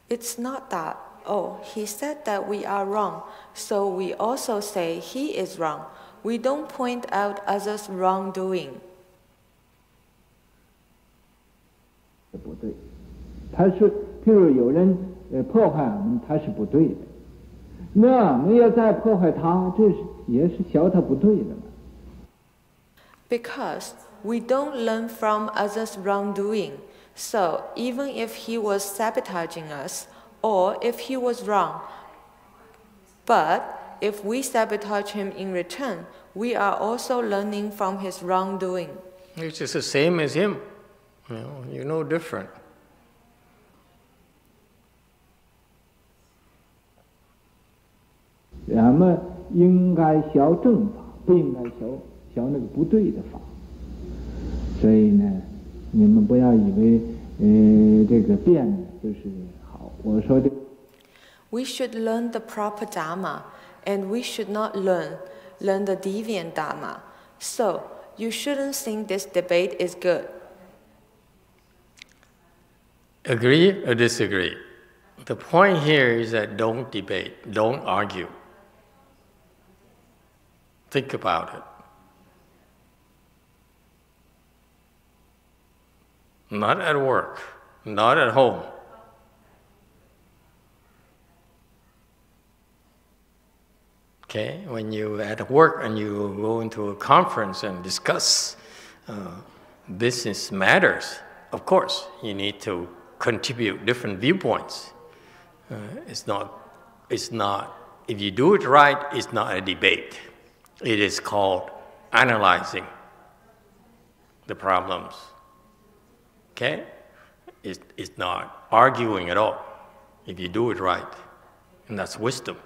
Speaker 3: It's not that, oh, he said that we are wrong, so we also say he is wrong. We don't point out others' wrongdoing.
Speaker 2: 不对，他是，譬如有人呃破坏我们，他是不对的。那我们要再破坏他，这是也是晓他不对的嘛。
Speaker 3: Because we don't learn from others' wrongdoing. So even if he was sabotaging us, or if he was wrong, but if we sabotage him in return, we are also learning from his wrongdoing.
Speaker 1: It's just the same as him. You know, you're no different.
Speaker 2: 咱们应该学正法，不应该学 学那个不对的法。所以呢，你们不要以为呃这个变的就是好。我说的
Speaker 3: We should learn the proper Dharma, and we should not learn learn the deviant Dharma. So you shouldn't think this debate is good.
Speaker 1: Agree or disagree? The point here is that don't debate, don't argue. Think about it. Not at work, not at home. Okay, when you're at work and you go into a conference and discuss uh, business matters, of course, you need to contribute different viewpoints. Uh, it's not, it's not, if you do it right, it's not a debate. It is called analyzing the problems. Okay? It's, it's not arguing at all if you do it right. And that's wisdom.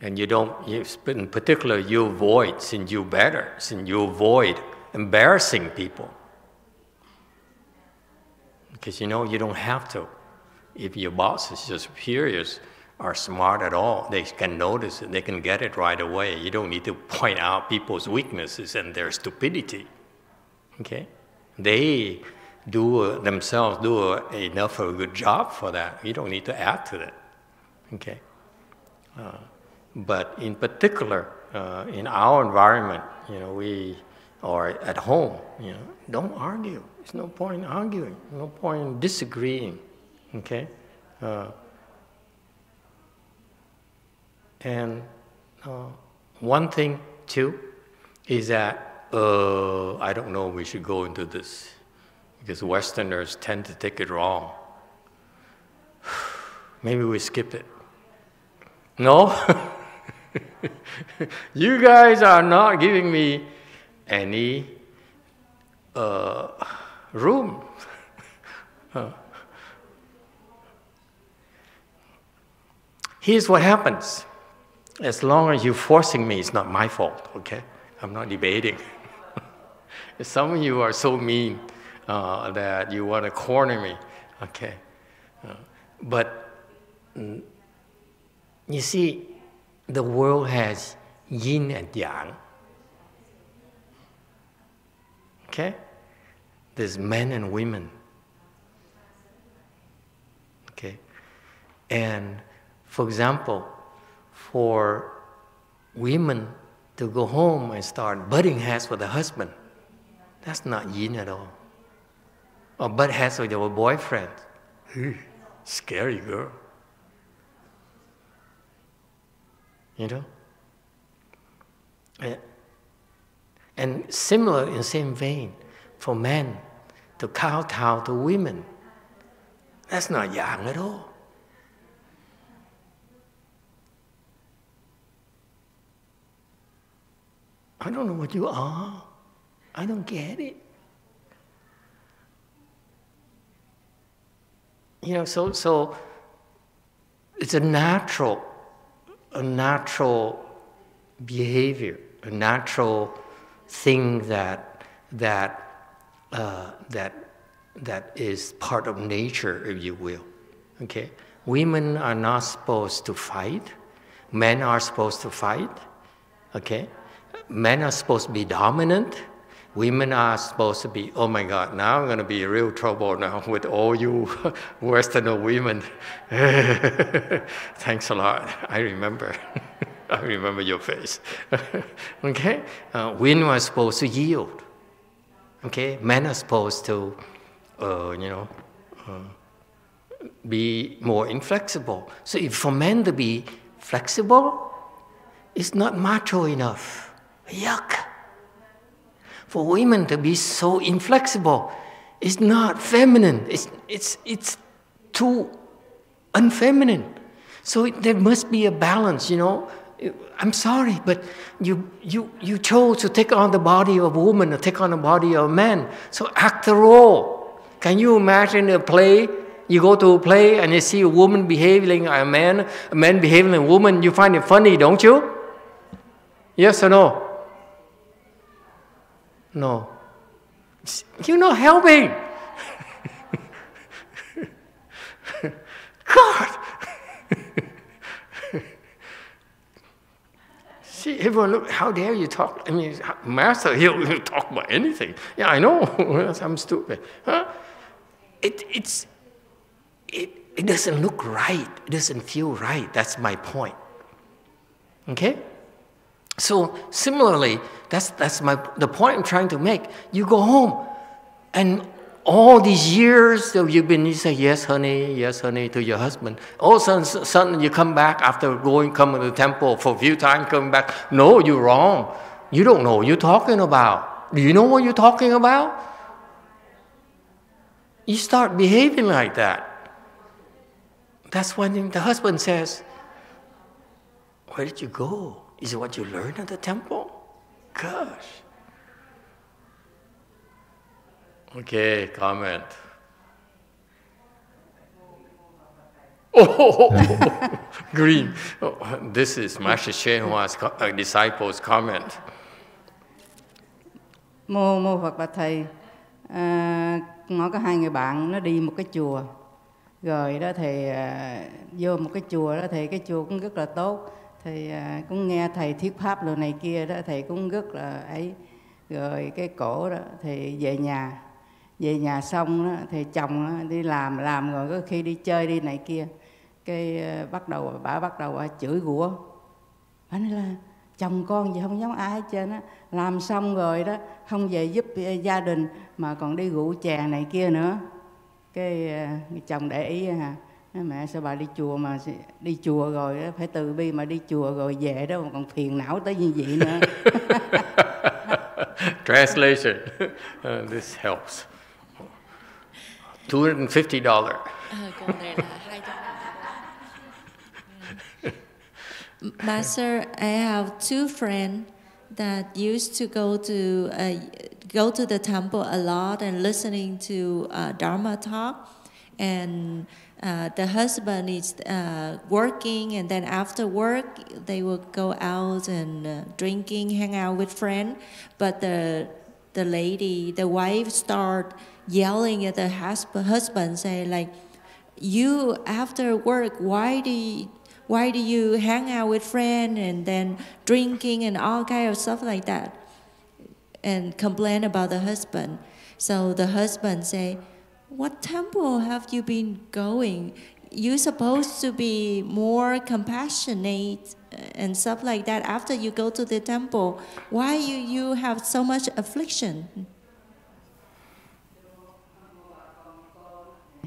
Speaker 1: And you don't, you, in particular, you avoid, since you better, since you avoid embarrassing people. Because you know, you don't have to. If your boss is your superiors are smart at all, they can notice it, they can get it right away. You don't need to point out people's weaknesses and their stupidity. Okay? They do themselves do enough of a good job for that. You don't need to add to that. Okay? Uh, but in particular, uh, in our environment, you know, we are at home, you know, don't argue. There's no point in arguing. No point in disagreeing. Okay, uh, and uh, one thing too is that uh, I don't know. We should go into this because Westerners tend to take it wrong. Maybe we skip it. No. you guys are not giving me any uh, room. Here's what happens. As long as you're forcing me, it's not my fault, okay? I'm not debating. Some of you are so mean uh, that you want to corner me, okay? Uh, but mm, you see, the world has yin and yang. Okay? There's men and women. Okay? And for example, for women to go home and start butting heads with the husband, that's not yin at all. Or butt heads with your boyfriend. Scary girl. You know? And, and similar in the same vein, for men to kowtow to women. That's not yang at all. I don't know what you are. I don't get it. You know, so so it's a natural, a natural behavior, a natural thing that that uh, that that is part of nature, if you will. Okay, women are not supposed to fight. Men are supposed to fight. Okay, men are supposed to be dominant. Women are supposed to be, oh my God, now I'm going to be real trouble now with all you Westerner women. Thanks a lot. I remember. I remember your face. okay? Uh, women are supposed to yield. Okay? Men are supposed to, uh, you know, uh, be more inflexible. So if for men to be flexible, it's not macho enough. Yuck. For women to be so inflexible, it's not feminine. It's, it's, it's too unfeminine. So it, there must be a balance, you know. I'm sorry, but you, you, you chose to take on the body of a woman or take on the body of a man. So act the role. Can you imagine a play? You go to a play and you see a woman behaving like a man, a man behaving like a woman, you find it funny, don't you? Yes or no? No. You're not helping. God. See, everyone look, how dare you talk? I mean, Master, he'll, he'll talk about anything. Yeah, I know. I'm stupid. Huh? It, it's, it, it doesn't look right. It doesn't feel right. That's my point. Okay? So similarly, that's, that's my, the point I'm trying to make. You go home, and all these years that you've been, you say, yes, honey, yes, honey, to your husband. All of a sudden, suddenly you come back after going, coming to the temple for a few times, coming back. No, you're wrong. You don't know what you're talking about. Do you know what you're talking about? You start behaving like that. That's when the husband says, Where did you go? Is it what you learned at the temple? Gosh. Okay, comment. Oh, green. Oh, this is Master Hsuan Hua's uh, disciples' comment.
Speaker 8: Mô mô Phật bạch thầy, à, nó có hai người bạn nó đi một cái chùa, rồi đó thầy à, vô một cái chùa đó thầy cái chùa cũng rất là tốt, thì à, cũng nghe thầy thuyết pháp rồi này kia đó thầy cũng rất là ấy, rồi cái cổ đó thì về nhà về nhà xong đó, thì chồng đó, đi làm làm rồi có khi đi chơi đi này kia. Cái à, bắt đầu bà bắt đầu bà chửi rủa. Bà nói là chồng con gì không giống ai hết trơn á. Làm xong rồi đó không về giúp à, gia đình mà còn đi rượu chè này kia nữa. Cái à, chồng để ý hả. Mẹ sao bà đi chùa mà đi chùa rồi đó, phải từ bi mà đi chùa rồi về đó mà còn phiền não tới như vậy nữa
Speaker 1: Translation. Uh, this helps. $250.
Speaker 9: Master, I have two friends that used to go to uh, go to the temple a lot and listening to uh, Dharma talk, and uh, the husband is uh, working, and then after work they will go out and uh, drinking, hang out with friends, but the the lady, the wife, start yelling at the husband, husband say like, you after work, why do you, why do you hang out with friends and then drinking and all kind of stuff like that, and complain about the husband. So the husband say, what temple have you been going? You're supposed to be more compassionate uh, and stuff like that after you go to the temple. Why you, you have so much affliction?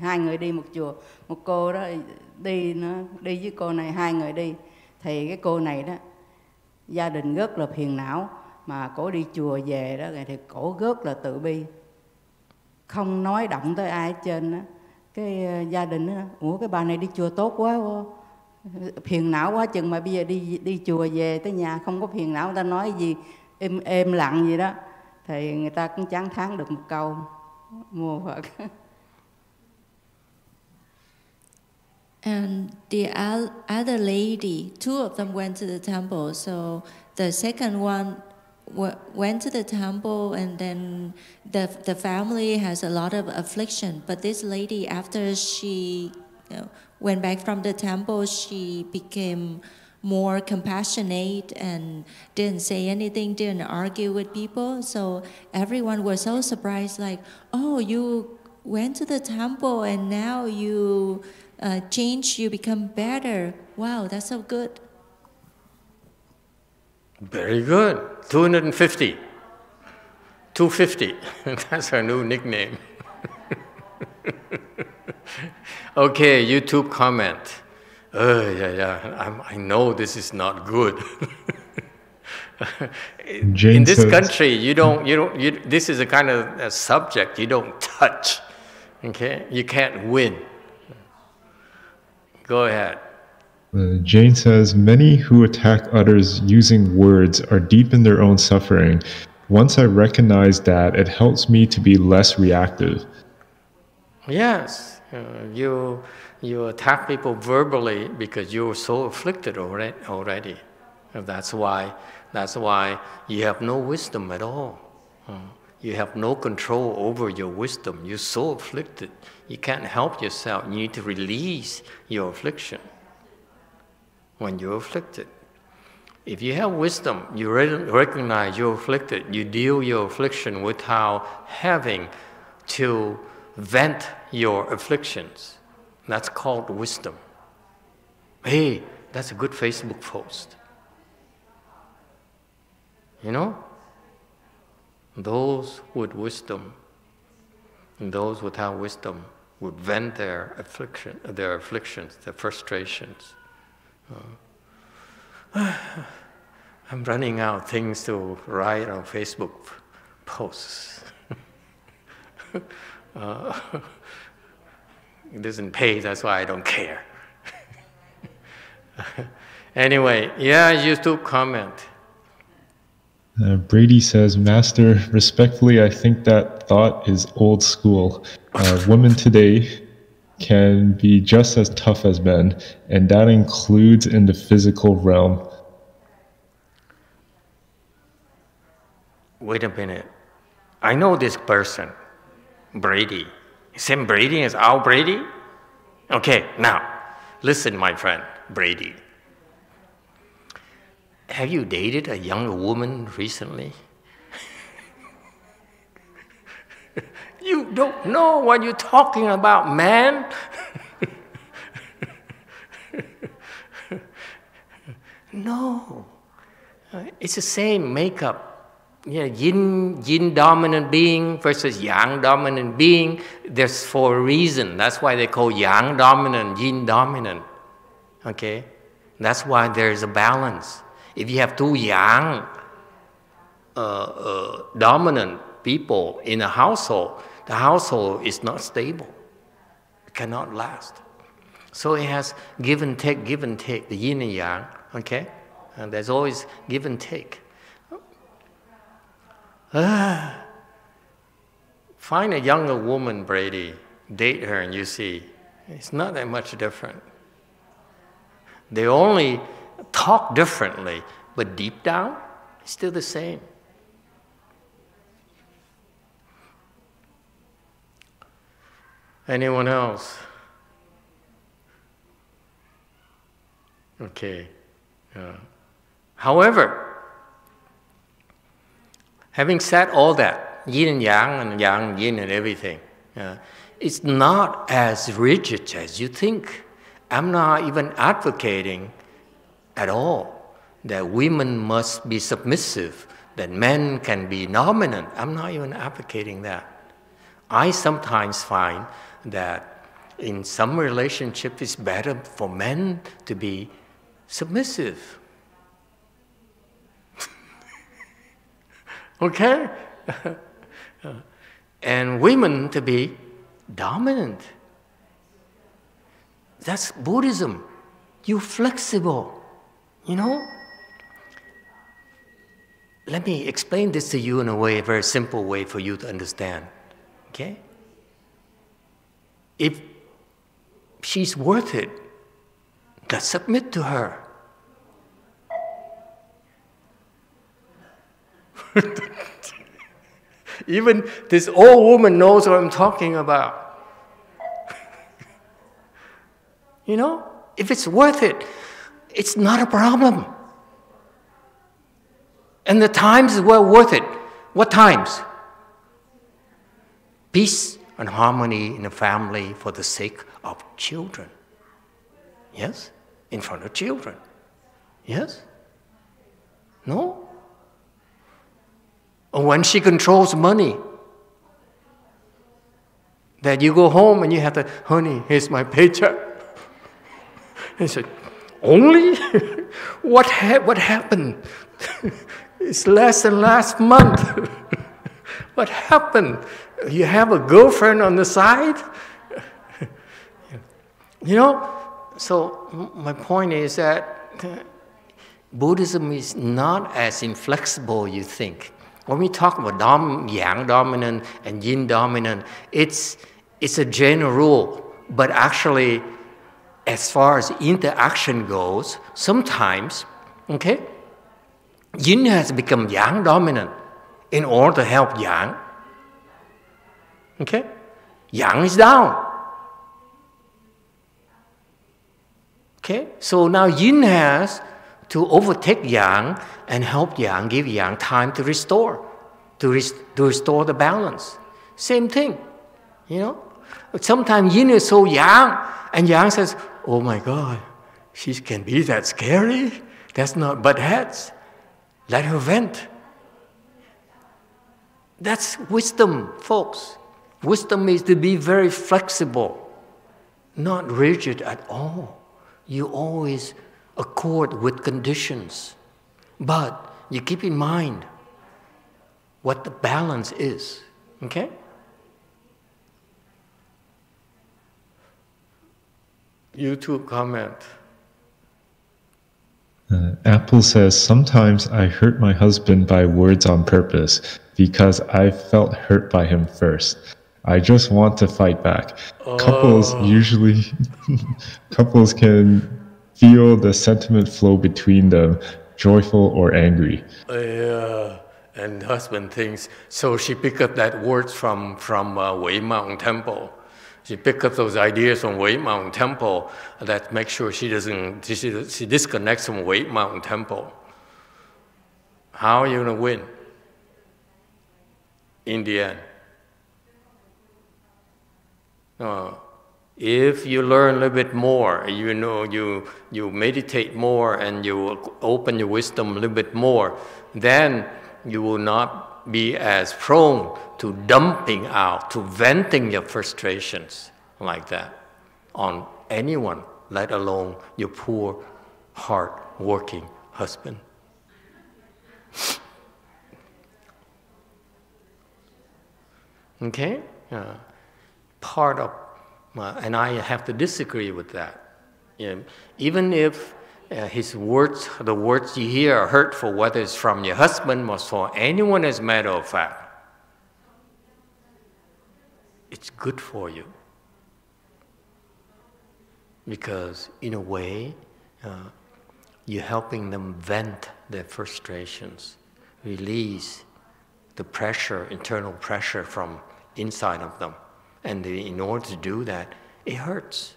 Speaker 8: hai người đi một chùa một cô đó đi nó đi với cô này hai người đi thì cái cô này đó gia đình rất là phiền não mà cổ đi chùa về đó thì cổ rất là tự bi không nói động tới ai hết trơn á. Cái ờ, gia đình á ủa cái bà này đi chùa tốt quá phiền não quá chừng mà bây giờ đi đi chùa về tới nhà không có phiền não người ta nói gì êm êm lặng gì đó. Thì người ta cũng chán thán được một câu mua Phật.
Speaker 9: And the other lady, two of them went to the temple. So the second one went to the temple, and then the the family has a lot of affliction. But this lady, after she you know, went back from the temple, she became more compassionate and didn't say anything, didn't argue with people. So everyone was so surprised, like, oh, you went to the temple and now you uh, change, you become better. Wow, that's so good.
Speaker 1: Very good. 250. 250. That's her new nickname. okay, YouTube comment. Oh, yeah, yeah. I'm, I know this is not good. In this
Speaker 7: says-
Speaker 1: country, you don't, you don't, you, this is a kind of a subject you don't touch. Okay? You can't win. Go ahead.
Speaker 7: Uh, Jane says many who attack others using words are deep in their own suffering. Once I recognize that, it helps me to be less reactive.
Speaker 1: Yes, uh, you you attack people verbally because you're so afflicted already. Already, that's why that's why you have no wisdom at all. Uh, you have no control over your wisdom. You're so afflicted, you can't help yourself. You need to release your affliction when you're afflicted. If you have wisdom, you re- recognize you're afflicted, you deal your affliction without having to vent your afflictions. That's called wisdom. Hey, that's a good Facebook post. You know? Those with wisdom those without wisdom would vent their affliction, their afflictions, their frustrations. Uh, I'm running out things to write on Facebook posts. uh, it doesn't pay, that's why I don't care. anyway, yeah, YouTube comment.
Speaker 7: Uh, Brady says, Master, respectfully, I think that thought is old school. Uh, women today can be just as tough as men, and that includes in the physical realm.
Speaker 1: Wait a minute. I know this person, Brady. Same Brady as our Brady? Okay, now, listen, my friend, Brady. Have you dated a young woman recently? you don't know what you're talking about, man. no. It's the same makeup. Yeah, yin, yin dominant being versus yang dominant being. There's for a reason. That's why they call yang dominant, yin dominant. Okay? That's why there's a balance. If you have two yang uh, uh, dominant people in a household, the household is not stable. It cannot last. So it has give and take, give and take, the yin and yang, okay? And there's always give and take. Ah. Find a younger woman, Brady, date her, and you see, it's not that much different. They only talk differently, but deep down, it's still the same. Anyone else? Okay. However, having said all that, yin and yang and yang yin and everything, it's not as rigid as you think. I'm not even advocating at all that women must be submissive, that men can be dominant. I'm not even advocating that. I sometimes find that in some relationship it's better for men to be submissive. okay? and women to be dominant. That's Buddhism. You're flexible, you know? Let me explain this to you in a way, a very simple way for you to understand. Okay? If she's worth it, let's submit to her. Even this old woman knows what I'm talking about. you know, if it's worth it, it's not a problem. And the times were worth it. What times? Peace and harmony in a family for the sake of children. Yes? In front of children. Yes? No? Or when she controls money, that you go home and you have to, honey, here's my paycheck. He said, only? what, ha- what happened? it's less than last month. What happened? You have a girlfriend on the side? you know, so my point is that uh, Buddhism is not as inflexible you think. When we talk about dom, yang dominant and yin dominant, it's, it's a general rule, but actually, as far as interaction goes, sometimes, okay, yin has become yang dominant in order to help yang. Okay? Yang is down. Okay? So now yin has to overtake yang and help yang, give yang time to restore, to, to restore the balance. Same thing, you know. Sometimes yin is so yang, and yang says, "Oh my God, she can be that scary. That's not butt heads. Let her vent." That's wisdom, folks. Wisdom is to be very flexible, not rigid at all. You always accord with conditions. But you keep in mind what the balance is. Okay? YouTube comment.
Speaker 7: Uh, Apple says, Sometimes I hurt my husband by words on purpose because I felt hurt by him first. I just want to fight back. Couples usually, couples can feel the sentiment flow between them, joyful or angry.
Speaker 1: Yeah, and husband thinks so. She picked up that words from from uh, Wei Mountain Temple. She picked up those ideas from Wei Mountain Temple that make sure she doesn't she, she disconnects from Wei Mountain Temple. How are you gonna win? In the end. Uh, if you learn a little bit more, you know, you, you meditate more and you open your wisdom a little bit more, then you will not be as prone to dumping out, to venting your frustrations like that on anyone, let alone your poor, hard working husband. Okay? Uh, part of uh, and I have to disagree with that. You know, even if uh, his words, the words you hear are hurtful, whether it's from your husband or from anyone as a matter of fact, it's good for you. Because in a way, uh, you're helping them vent their frustrations, release the pressure, internal pressure from inside of them. And in order to do that, it hurts.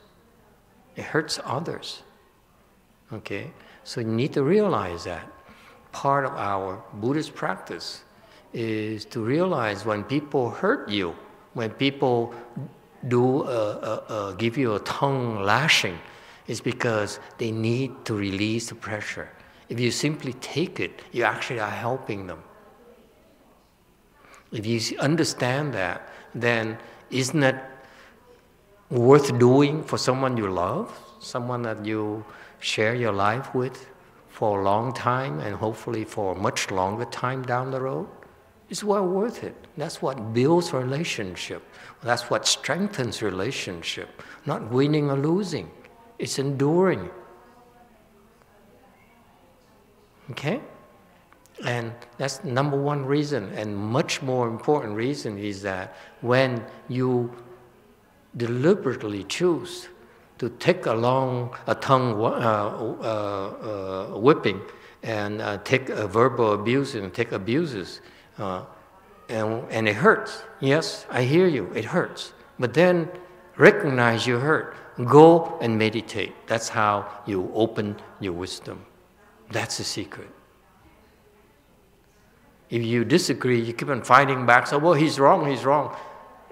Speaker 1: It hurts others. Okay? So you need to realize that. Part of our Buddhist practice is to realize when people hurt you, when people do uh, uh, uh, give you a tongue lashing, it's because they need to release the pressure. If you simply take it, you actually are helping them. If you understand that, then isn't it worth doing for someone you love, someone that you share your life with for a long time and hopefully for a much longer time down the road? It's well worth it. That's what builds relationship. That's what strengthens relationship. Not winning or losing. It's enduring. Okay? And that's number one reason, and much more important reason is that when you deliberately choose to take along a tongue uh, uh, uh, whipping and uh, take a verbal abuse and take abuses, uh, and, and it hurts. Yes, I hear you, it hurts. But then recognize you hurt. Go and meditate. That's how you open your wisdom. That's the secret. If you disagree, you keep on fighting back. So, well, he's wrong, he's wrong.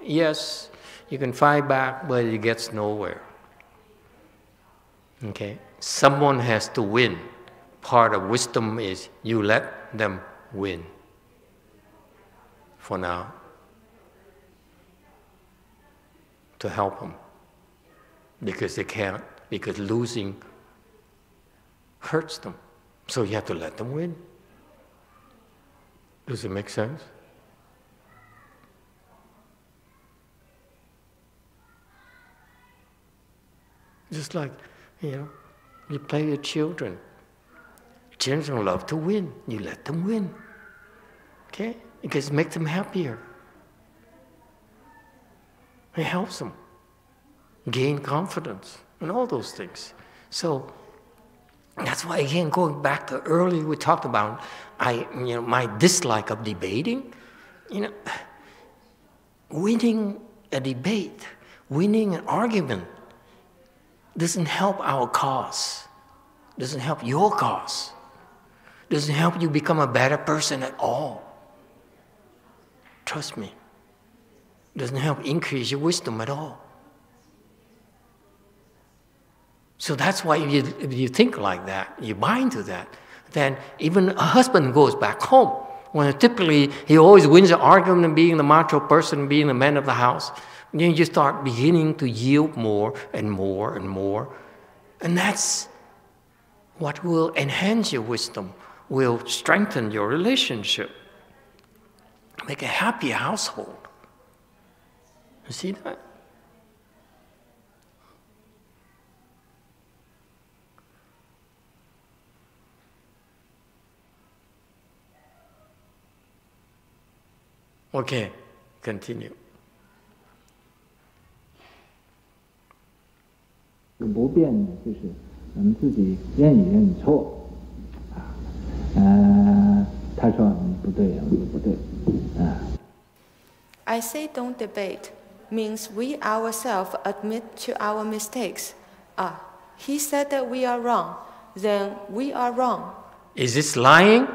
Speaker 1: Yes, you can fight back, but it gets nowhere. Okay? Someone has to win. Part of wisdom is you let them win. For now. To help them. Because they can't, because losing hurts them. So you have to let them win. Does it make sense? Just like, you know, you play with children. Children love to win. You let them win. Okay? Because it makes them happier. It helps them gain confidence and all those things. So that's why again going back to earlier we talked about I you know my dislike of debating. You know winning a debate, winning an argument doesn't help our cause, doesn't help your cause, doesn't help you become a better person at all. Trust me. Doesn't help increase your wisdom at all. So that's why if you, if you think like that, you buy into that, then even a husband goes back home. When typically he always wins the argument and being the macho person, being the man of the house. Then you start beginning to yield more and more and more. And that's what will enhance your wisdom, will strengthen your relationship, make a happy household. You see that? Okay, continue.
Speaker 2: 不变的，就是我们自己愿意认错，啊，呃，他说你不对，我说不对，啊。
Speaker 3: I say don't debate means we ourselves admit to our mistakes. Ah, he said that we are wrong, then we are wrong.
Speaker 1: Is this lying?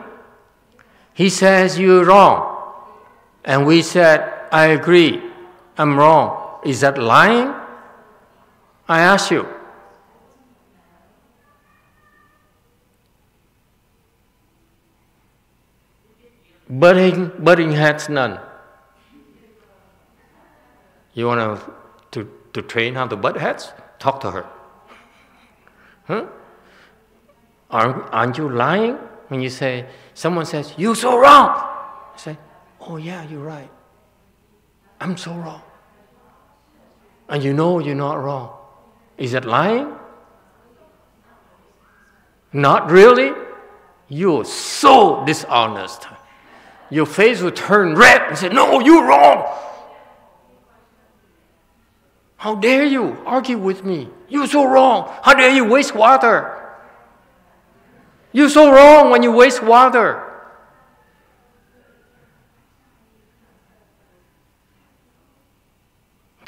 Speaker 1: He says you're wrong. And we said, I agree, I'm wrong. Is that lying? I ask you. Butting, butting heads, none. You want to, to, to train how to butt heads? Talk to her. Huh? Aren't, aren't you lying when you say, someone says, You're so wrong? Say, Oh, yeah, you're right. I'm so wrong. And you know you're not wrong. Is that lying? Not really? You're so dishonest. Your face will turn red and say, No, you're wrong. How dare you argue with me? You're so wrong. How dare you waste water? You're so wrong when you waste water.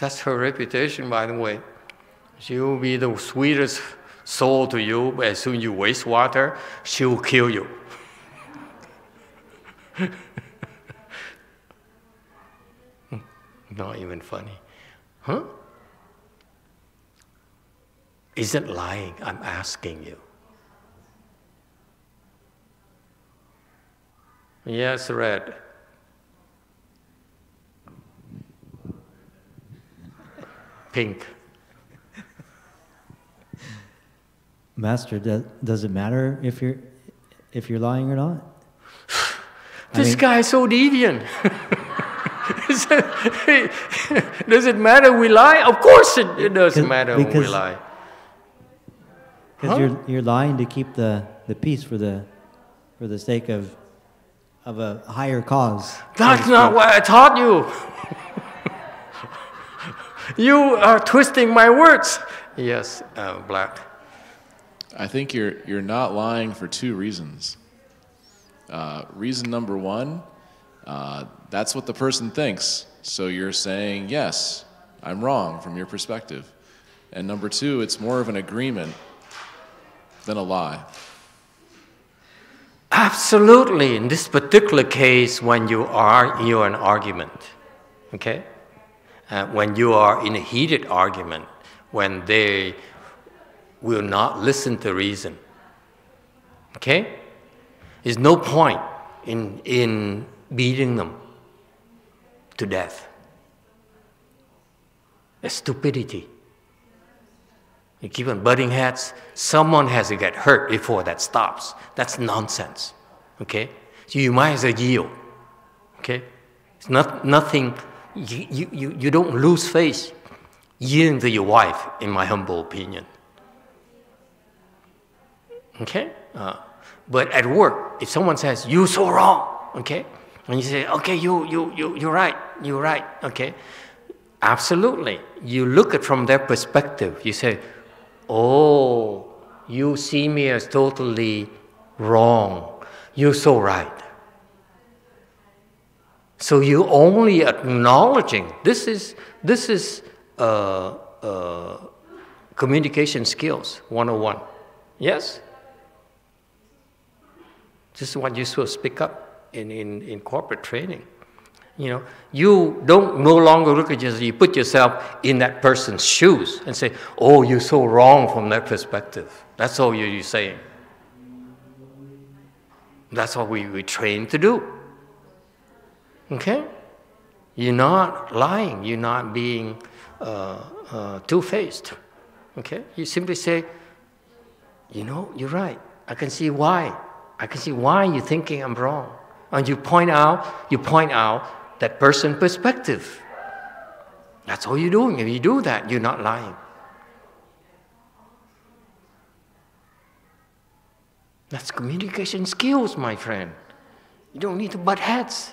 Speaker 1: That's her reputation, by the way. She will be the sweetest soul to you, but as soon as you waste water, she will kill you. Not even funny. Huh? Isn't lying, I'm asking you. Yes, red. Pink.
Speaker 4: Master, does, does it matter if you're if you're lying or not?
Speaker 1: This
Speaker 4: mean-
Speaker 1: guy is so deviant. Does it matter we lie? Of course it, it doesn't
Speaker 4: Because-
Speaker 1: matter we lie.
Speaker 4: Because
Speaker 1: Huh?
Speaker 4: you're you're lying to keep the, the peace for the for the sake of of a higher cause.
Speaker 1: That's not what I taught you. you are twisting my words. Yes, uh, Black.
Speaker 5: I think you're you're not lying for two reasons. Uh, reason number one, uh, that's what the person thinks. So you're saying yes, I'm wrong from your perspective. And number two, it's more of an agreement than a lie.
Speaker 1: Absolutely. In this particular case, when you are you're an argument, okay, uh, when you are in a heated argument, when they will not listen to reason, okay, there's no point in in beating them to death. It's stupidity. You keep on butting heads, someone has to get hurt before that stops. That's nonsense. Okay? So you might as well yield. Okay? It's not nothing you, you, you, you don't lose face yielding to your wife, in my humble opinion. Okay? Uh, but at work, if someone says, You're so wrong, okay? And you say, Okay, you, you, you, you're right, you're right, okay? Absolutely. You look at from their perspective. You say, Oh, you see me as totally wrong. You're so right. So you only acknowledging this is this is uh, uh, communication skills 101. Yes? This is what supposed to pick up in, in, in corporate training. You know, you don't no longer look at yourself, you put yourself in that person's shoes and say, oh, you're so wrong from that perspective. That's all you're, you're saying. That's what we, we train to do. Okay? You're not lying, you're not being uh, uh, two faced. Okay? You simply say, you know, you're right. I can see why. I can see why you're thinking I'm wrong. And you point out, you point out that person perspective. That's all you're doing. If you do that, you're not lying. That's communication skills, my friend. You don't need to butt heads.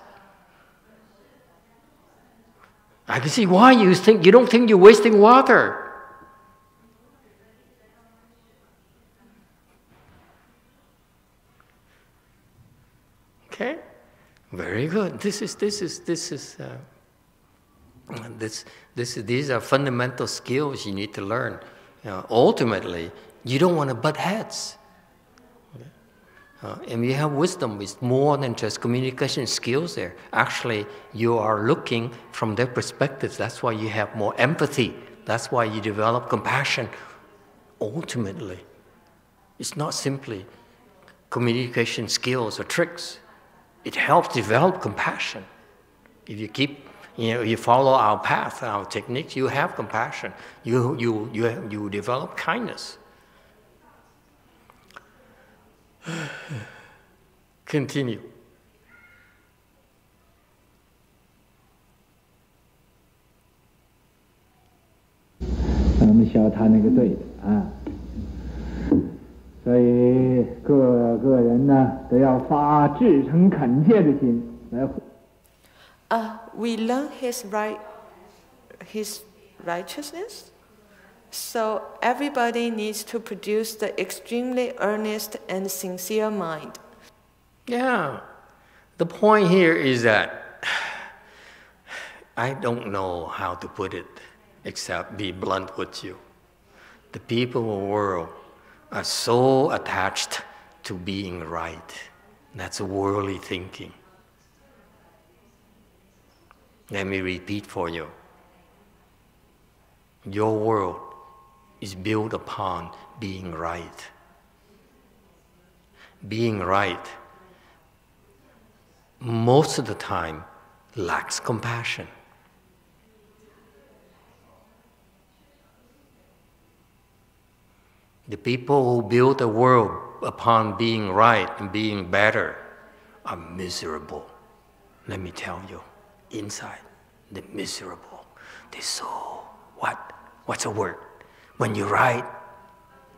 Speaker 1: I can see why you think you don't think you're wasting water. Okay, very good. This is this is this is uh, this this is, these are fundamental skills you need to learn. You know, ultimately, you don't want to butt heads. Uh, and you have wisdom, it's more than just communication skills there. Actually, you are looking from their perspective. That's why you have more empathy. That's why you develop compassion. Ultimately, it's not simply communication skills or tricks. It helps develop compassion. If you keep, you know, you follow our path, our techniques, you have compassion. You, you, you, you develop kindness. Continue.
Speaker 2: 我们消他那个罪的啊。所以各个人呢都要发至诚恳切的心来
Speaker 3: Uh, we learn his right, his righteousness. So everybody needs to produce the extremely earnest and sincere mind.
Speaker 1: Yeah. The point here is that I don't know how to put it except be blunt with you. The people of the world are so attached to being right. That's worldly thinking. Let me repeat for you. Your world is built upon being right. Being right most of the time lacks compassion. The people who build the world upon being right and being better are miserable. Let me tell you, inside, they're miserable. They're so, what? What's a word? When you write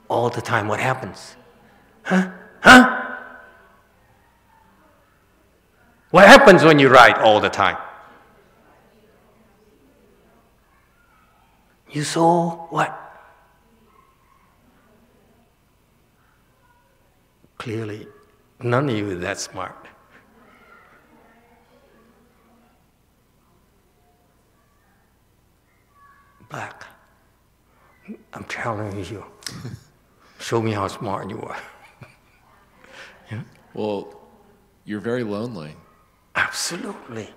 Speaker 1: all the time, what happens? Huh? Huh? What happens when you write all the time? You saw what? Clearly, none of you is that smart. Black, I'm telling you, show me how smart you are. yeah?
Speaker 5: Well, you're very lonely.
Speaker 1: Absolutely.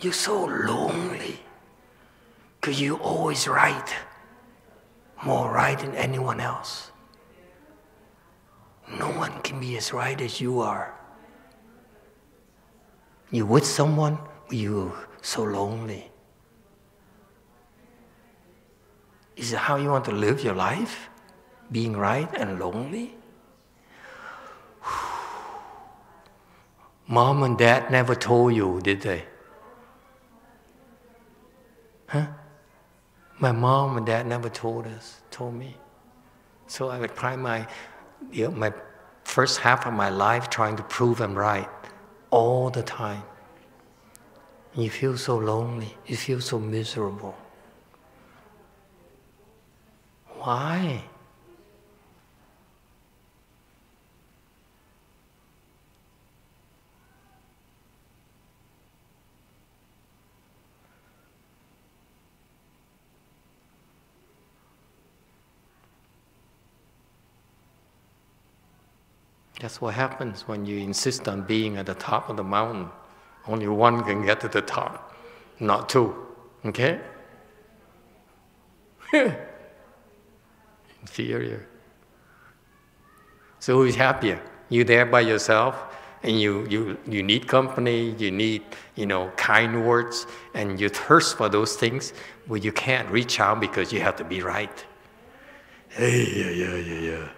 Speaker 1: You're so lonely because you always right, more right than anyone else. No one can be as right as you are. You with someone, you're so lonely. Is it how you want to live your life? Being right and lonely? Mom and dad never told you, did they? Huh? My mom and dad never told us, told me. So I would cry my, you know, my first half of my life trying to prove I'm right all the time. You feel so lonely. You feel so miserable. Why? That's what happens when you insist on being at the top of the mountain. Only one can get to the top, not two. Okay? Inferior. So who's happier? You there by yourself and you, you, you need company, you need you know, kind words, and you thirst for those things, but you can't reach out because you have to be right. Hey, yeah, yeah, yeah, yeah.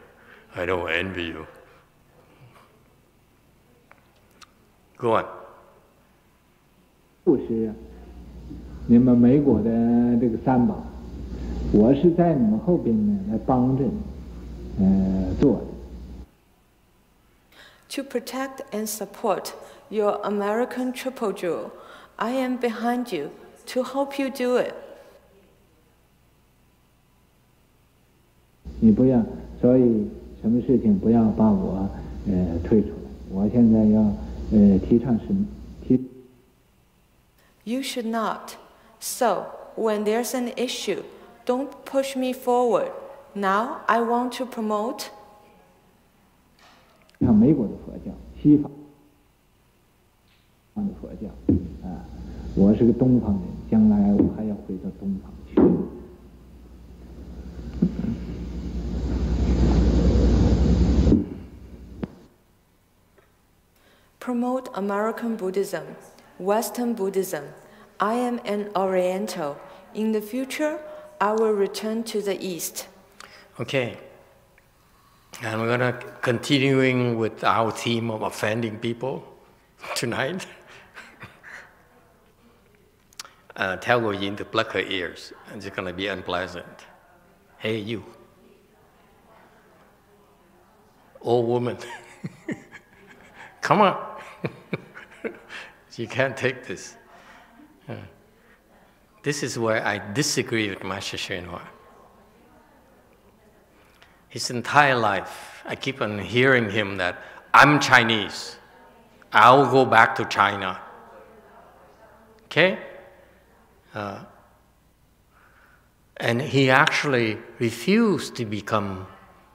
Speaker 1: I don't envy you. Go on.
Speaker 2: 不是你们美国的这个三宝， 我是在你们后边呢来帮着你，呃做的。
Speaker 3: To protect and support your American triple jewel, I am behind you to help you do it.
Speaker 2: 你不要，所以什么事情不要把我呃推出来。我现在要呃提倡什么？提
Speaker 3: You should not. So, when there's an issue, don't push me forward. Now I want to promote
Speaker 2: 像美国的佛教、西方的佛教啊，我是个东方人，将来我还要回到东方去。
Speaker 3: promote American Buddhism, Western Buddhism. I am an Oriental. In the future, I will return to the East.
Speaker 1: Okay. And we're going to continuing with our theme of offending people tonight. uh, tell Yin to pluck her ears. And it's going to be unpleasant. Hey, you. Old woman. Come on. you can't take this. This is where I disagree with Master Hsuan Hua. His entire life, I keep on hearing him that I'm Chinese. I'll go back to China. Okay? Uh, and he actually refused to become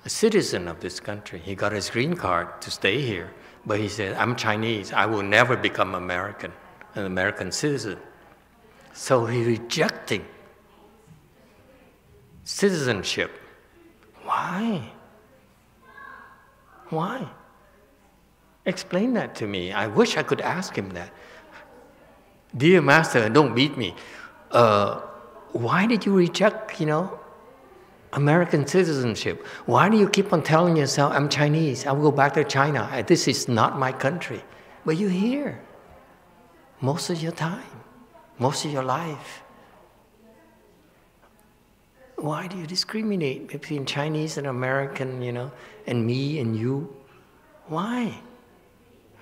Speaker 1: a citizen of this country. He got his green card to stay here, but he said, I'm Chinese. I will never become American, an American citizen. So he rejecting citizenship. Why? Why? Explain that to me. I wish I could ask him that. Dear Master, don't beat me. Uh, why did you reject, you know, American citizenship. Why do you keep on telling yourself, I'm Chinese, I will go back to China, this is not my country? But you're here most of your time, most of your life. Why do you discriminate between Chinese and American, you know, and me and you? Why?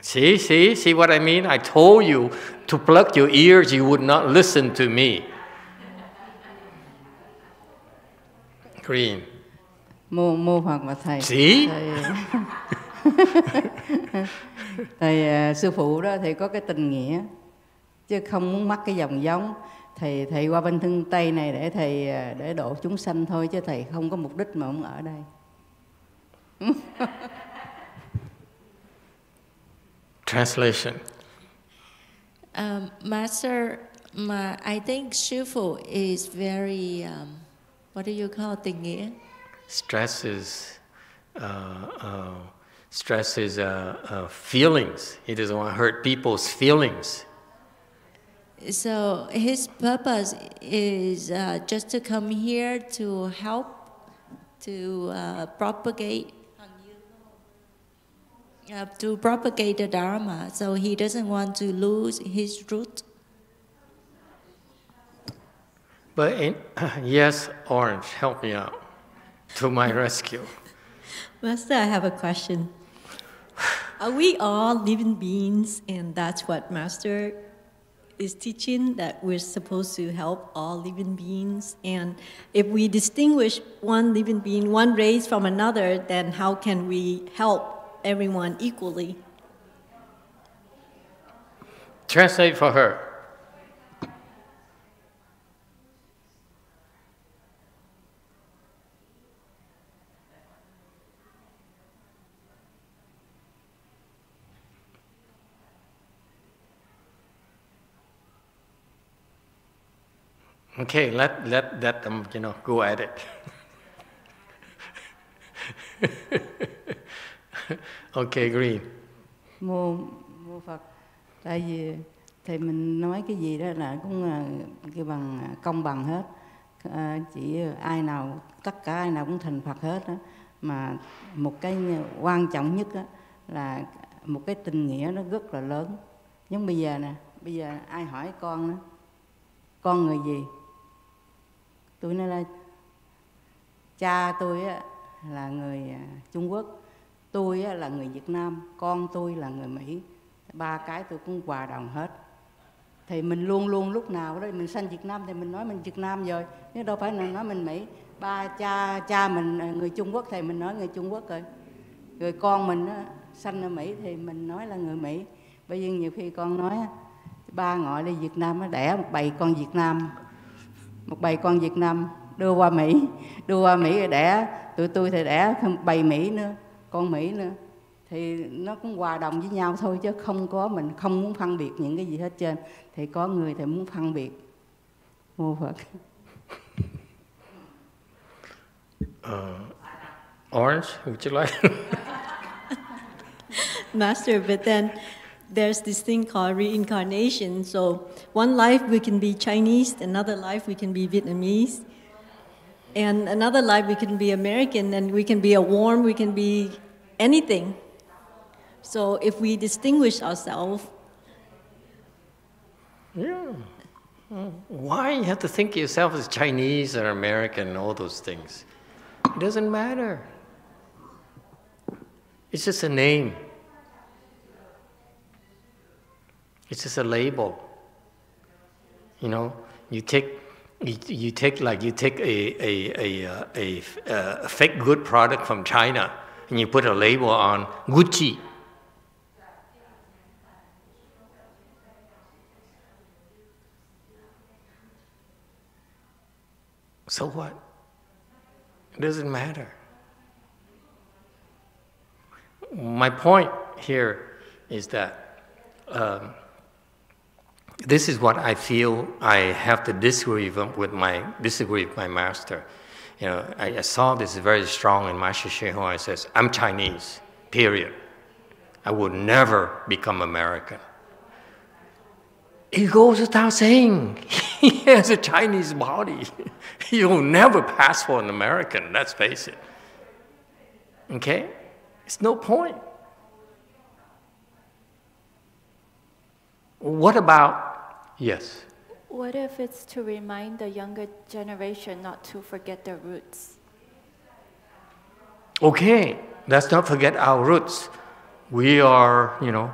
Speaker 1: See, see, see what I mean? I told you to plug your ears, you would not listen to me. Green.
Speaker 8: mô mô phật và thầy
Speaker 1: See?
Speaker 8: thầy, thầy sư phụ đó thì có cái tình nghĩa chứ không muốn mắc cái dòng giống thầy thầy qua bên thương tây này để thầy à, để độ chúng sanh thôi chứ thầy không có mục đích mà ông ở đây
Speaker 1: Translation.
Speaker 9: Um, Master, ma, I think Shifu is very, um, what do you call tình nghĩa?
Speaker 1: Stress is, uh, uh, stress is uh, uh, feelings. He doesn't want to hurt people's feelings.
Speaker 9: So his purpose is uh, just to come here to help to uh, propagate uh, to propagate the dharma. So he doesn't want to lose his root.
Speaker 1: But in, yes, Orange, help me out to my rescue.
Speaker 6: Master, I have a question. Are we all living beings, and that's what Master is teaching that we're supposed to help all living beings? And if we distinguish one living being, one race from another, then how can we help everyone equally?
Speaker 1: Translate for her. Okay, let, let, let them, um, you know, go at it. okay, Green.
Speaker 8: mô mô phật tại vì thầy mình nói cái gì đó là cũng là cái bằng à, công bằng hết à, chỉ ai nào tất cả ai nào cũng thành phật hết đó. mà một cái quan trọng nhất đó là một cái tình nghĩa nó rất là lớn giống bây giờ nè bây giờ ai hỏi con đó con người gì tôi nói là cha tôi á, là người à, trung quốc tôi á, là người việt nam con tôi là người mỹ ba cái tôi cũng hòa đồng hết. Thì mình luôn luôn lúc nào đó mình sanh việt nam thì mình nói mình việt nam rồi chứ đâu phải là nói mình mỹ. Ba cha cha mình à, người trung quốc thì mình nói người trung quốc rồi. Rồi con mình á, sanh ở mỹ thì mình nói là người mỹ. Bây giờ nhiều khi con nói ba ngọi đi việt nam nó đẻ một bầy con việt nam một bầy con việt nam đưa qua mỹ đưa qua mỹ rồi đẻ tụi tôi thì đẻ bầy mỹ nữa con mỹ nữa. Thì nó cũng hòa đồng với nhau thôi chứ không có mình không muốn phân biệt những cái gì hết trơn. Thì có người thì muốn phân biệt. Mô phật.
Speaker 1: Uh, Orange, would you like?
Speaker 6: Master, but then there's this thing called reincarnation. So one life we can be Chinese, another life we can be Vietnamese, and another life we can be American, and we can be a warm, we can be anything. So if we distinguish ourselves,
Speaker 1: yeah. Why you have to think of yourself as Chinese or American and all those things? It doesn't matter. It's just a name. It's just a label. You know, you take you, you take like you take a a a, a, a fake good product from China and you put a label on Gucci. So what? It doesn't matter. My point here is that um, this is what I feel I have to disagree with my disagree with my master. You know, I, I saw this very strong in Master. He says, "I'm Chinese. Period. I will never become American." It goes without saying. He has a Chinese body. You'll never pass for an American, let's face it. Okay? It's no point. What about, yes?
Speaker 10: What if it's to remind the younger generation not to forget their roots?
Speaker 1: Okay, let's not forget our roots. We are, you know,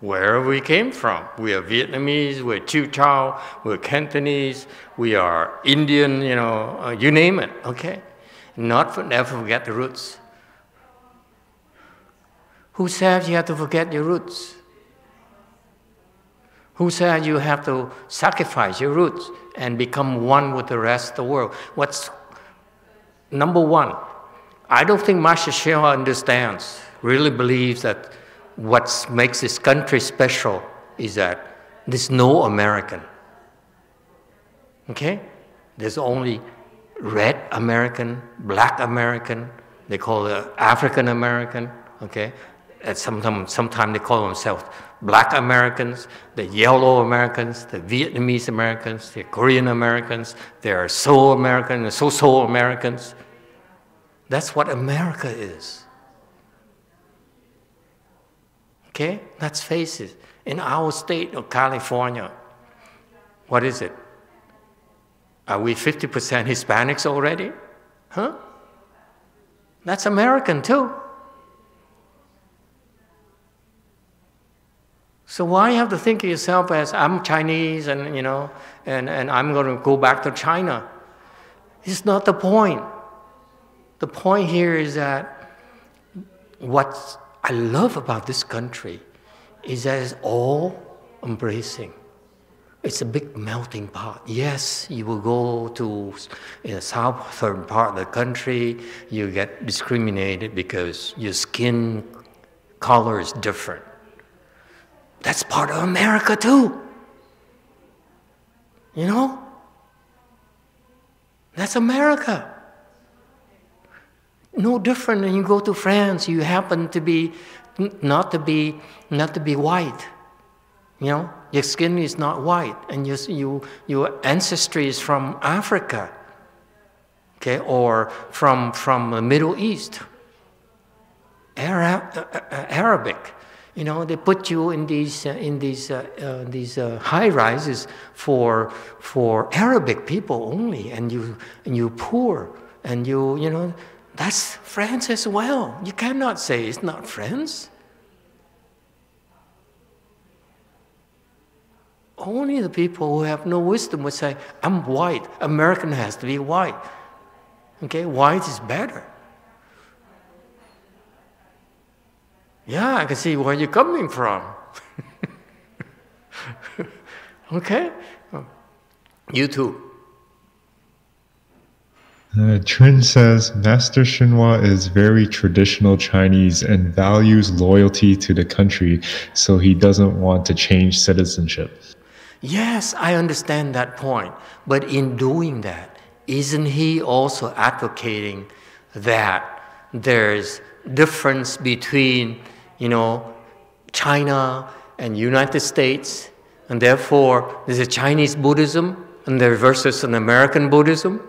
Speaker 1: where we came from. We are Vietnamese, we're Choo Chow, we're Cantonese, we are Indian, you know, uh, you name it, okay? Not for, never forget the roots. Who says you have to forget your roots? Who said you have to sacrifice your roots and become one with the rest of the world? What's number one? I don't think Master Hsuan understands, really believes that what makes this country special is that there's no American. Okay? There's only red American, black American, they call it African American, okay? sometimes, sometimes they call themselves black Americans, the yellow Americans, the Vietnamese Americans, the Korean Americans, there are Seoul Americans and so so Americans. That's what America is. Okay? Let's face it. In our state of California, what is it? Are we 50% Hispanics already? Huh? That's American too. So why have to think of yourself as I'm Chinese and you know and, and I'm going to go back to China? It's not the point. The point here is that what I love about this country is that it's all embracing. It's a big melting pot. Yes, you will go to the southern part of the country, you get discriminated because your skin color is different. That's part of America too. You know? That's America. No different than you go to France, you happen to be not to be not to be white. You know, your skin is not white, and you, you, your ancestry is from Africa, okay, or from from the Middle East, Arab, uh, uh Arabic. You know, they put you in these uh, in these uh, uh, these uh, high rises for for Arabic people only, and you and you poor, and you you know that's France as well. You cannot say it's not France. Only the people who have no wisdom would say, "I'm white. American has to be white." Okay, white is better. Yeah, I can see where you're coming from. okay? You too.
Speaker 7: Uh, Trin says Master Hsuan is very traditional Chinese and values loyalty to the country, so he doesn't want to change citizenship.
Speaker 1: Yes, I understand that point. But in doing that, isn't he also advocating that there's difference between you know, China and United States, and therefore there's a Chinese Buddhism and there versus an American Buddhism.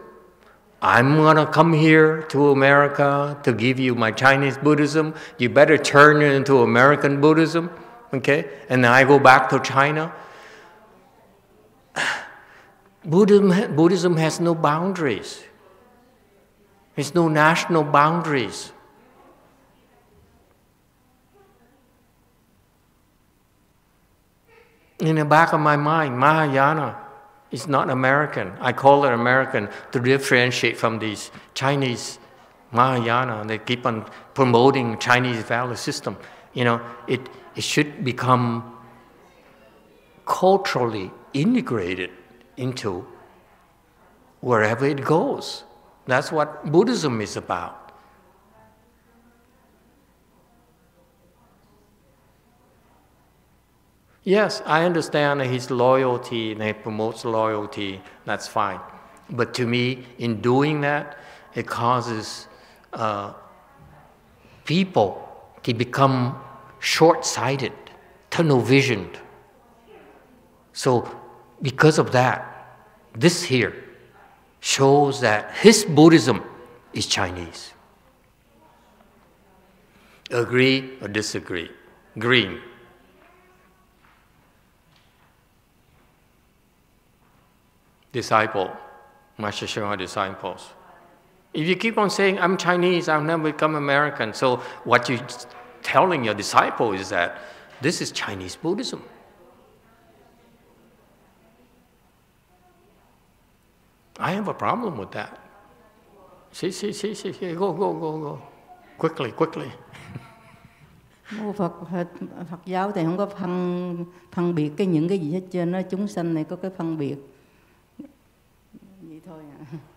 Speaker 1: I'm gonna come here to America to give you my Chinese Buddhism. You better turn it into American Buddhism, okay? And I go back to China. Buddhism, Buddhism has no boundaries. There's no national boundaries. In the back of my mind, Mahayana is not American. I call it American to differentiate from these Chinese Mahayana. They keep on promoting Chinese value system. You know, it, it should become culturally integrated into wherever it goes. That's what Buddhism is about. Yes, I understand that his loyalty and he promotes loyalty, that's fine. But to me, in doing that, it causes uh, people to become short sighted, tunnel visioned. So, because of that, this here shows that his Buddhism is Chinese. Agree or disagree? Green. Disciple, Master Shema disciples. If you keep on saying, I'm Chinese, I'll never become American, so what you're telling your disciple is that this is Chinese Buddhism. I have a problem with that. See, see, see, see, see. go, go, go, go. Quickly, quickly.
Speaker 8: Mô Phật Phật giáo thì không có phân phân biệt cái những cái gì hết trơn đó chúng sanh này có cái phân biệt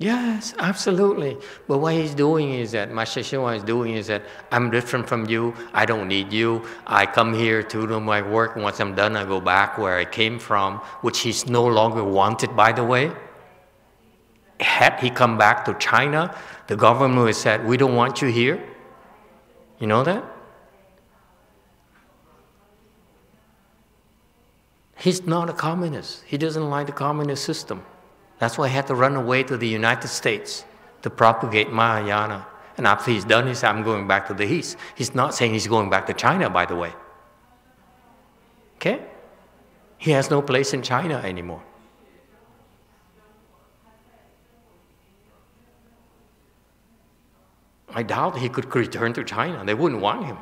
Speaker 1: Yes, absolutely. But what he's doing is that Master Hsuan Hua is doing is that I'm different from you. I don't need you. I come here to do my work. Once I'm done, I go back where I came from, which he's no longer wanted, by the way. Had he come back to China, the government would have said, We don't want you here. You know that? He's not a communist. He doesn't like the communist system. That's why he had to run away to the United States to propagate Mahayana. And after he's done, he said, I'm going back to the East. He's not saying he's going back to China, by the way. Okay? He has no place in China anymore. I doubt he could return to China. They wouldn't want him.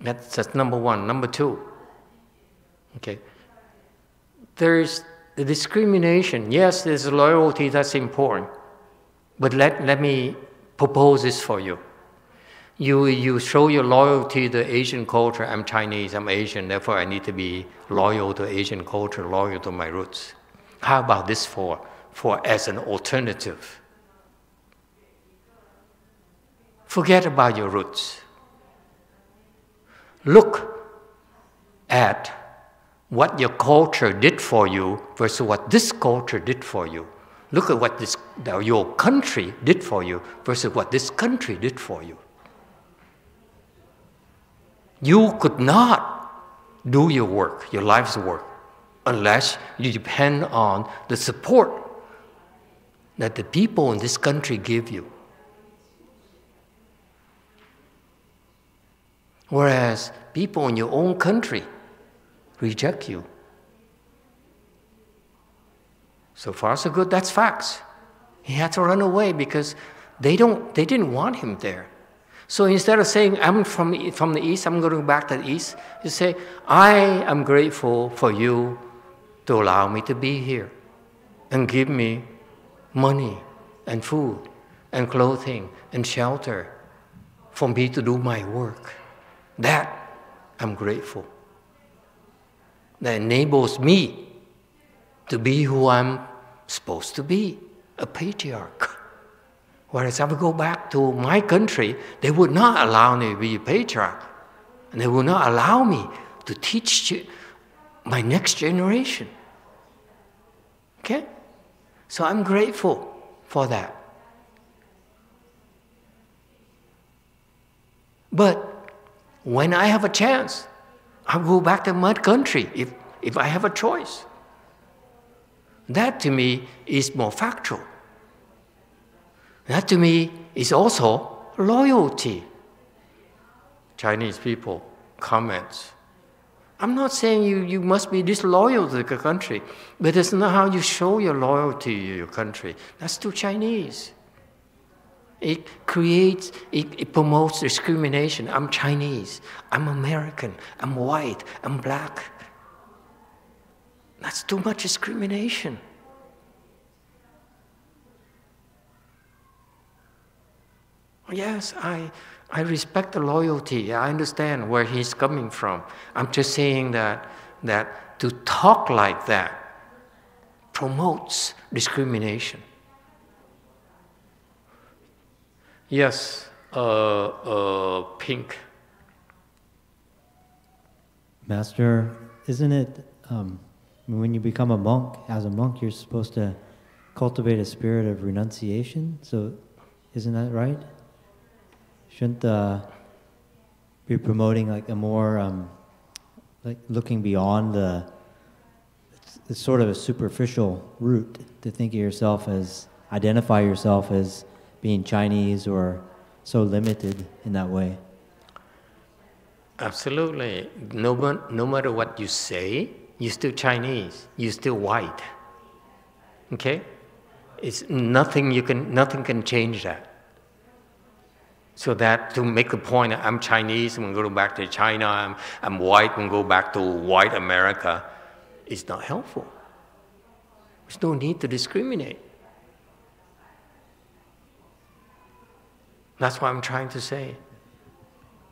Speaker 1: That's, that's number one. Number two, okay, there's the discrimination. Yes, there's loyalty, that's important. But let, let me propose this for you. You, you show your loyalty to Asian culture. I'm Chinese, I'm Asian, therefore I need to be loyal to Asian culture, loyal to my roots. How about this for, for as an alternative? Forget about your roots. Look at what your culture did for you versus what this culture did for you. Look at what this, your country did for you versus what this country did for you. You could not do your work, your life's work, unless you depend on the support that the people in this country give you. Whereas people in your own country reject you. So far, so good, that's facts. He had to run away because they, don't, they didn't want him there. So instead of saying, I'm from, from the East, I'm going back to the East, you say, I am grateful for you to allow me to be here and give me money and food and clothing and shelter for me to do my work. That I'm grateful. That enables me to be who I'm supposed to be, a patriarch. Whereas if I go back to my country, they would not allow me to be a patriarch. And they would not allow me to teach my next generation. Okay? So I'm grateful for that. But when I have a chance, I'll go back to my country if, if I have a choice. That to me is more factual. That to me is also loyalty. Chinese people comments. I'm not saying you, you must be disloyal to the country, but it's not how you show your loyalty to your country. That's too Chinese. It creates, it, it, promotes discrimination. I'm Chinese, I'm American, I'm white, I'm black. That's too much discrimination. Yes, I, I respect the loyalty. I understand where he's coming from. I'm just saying that, that to talk like that promotes discrimination. Yes, uh, uh, pink.
Speaker 4: Master, isn't it um, when you become a monk, as a monk, you're supposed to cultivate a spirit of renunciation? So, isn't that right? Shouldn't the be promoting like a more um, like looking beyond the it's, it's sort of a superficial route to think of yourself as identify yourself as being Chinese or so limited in that way.
Speaker 1: Absolutely. No, no matter what you say, you're still Chinese. You're still white. Okay? It's nothing you can nothing can change that. So that to make the point, I'm Chinese, to go back to China, I'm, I'm white, to go back to white America, is not helpful. There's no need to discriminate. That's what I'm trying to say.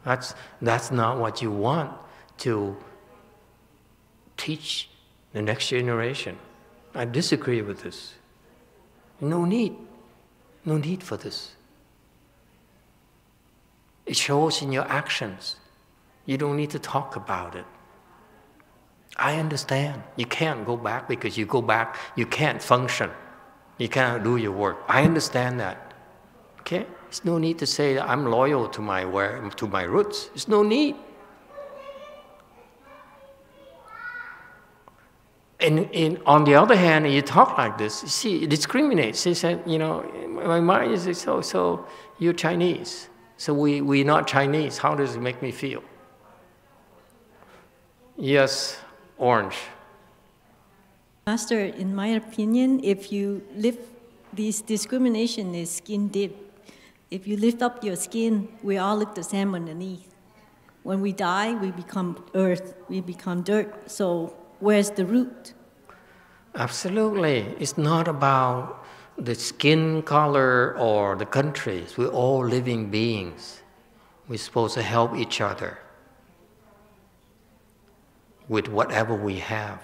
Speaker 1: That's, that's not what you want to teach the next generation. I disagree with this. No need. No need for this. It shows in your actions. You don't need to talk about it. I understand. You can't go back because you go back, you can't function. You cannot do your work. I understand that. Okay? There's no need to say I'm loyal to my, where, to my roots. There's no need. And, and on the other hand, you talk like this, you see, it discriminates. He said, you know, my mind is so, so you're Chinese. So we, we're not Chinese. How does it make me feel? Yes, orange.
Speaker 6: Master, in my opinion, if you live, this discrimination is skin deep. If you lift up your skin, we all look the same underneath. When we die, we become earth, we become dirt. So where's the root?
Speaker 1: Absolutely. It's not about the skin color or the countries. We're all living beings. We're supposed to help each other with whatever we have,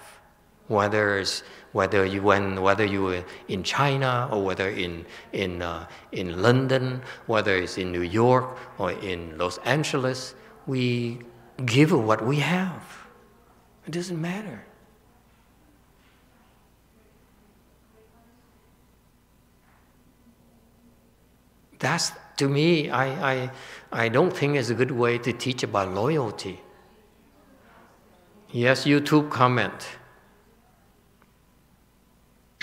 Speaker 1: whether it's whether you when whether you were in China or whether in in uh, in London, whether it's in New York or in Los Angeles, we give what we have. It doesn't matter. That's, to me, I, I, I don't think it's a good way to teach about loyalty. Yes, YouTube comment.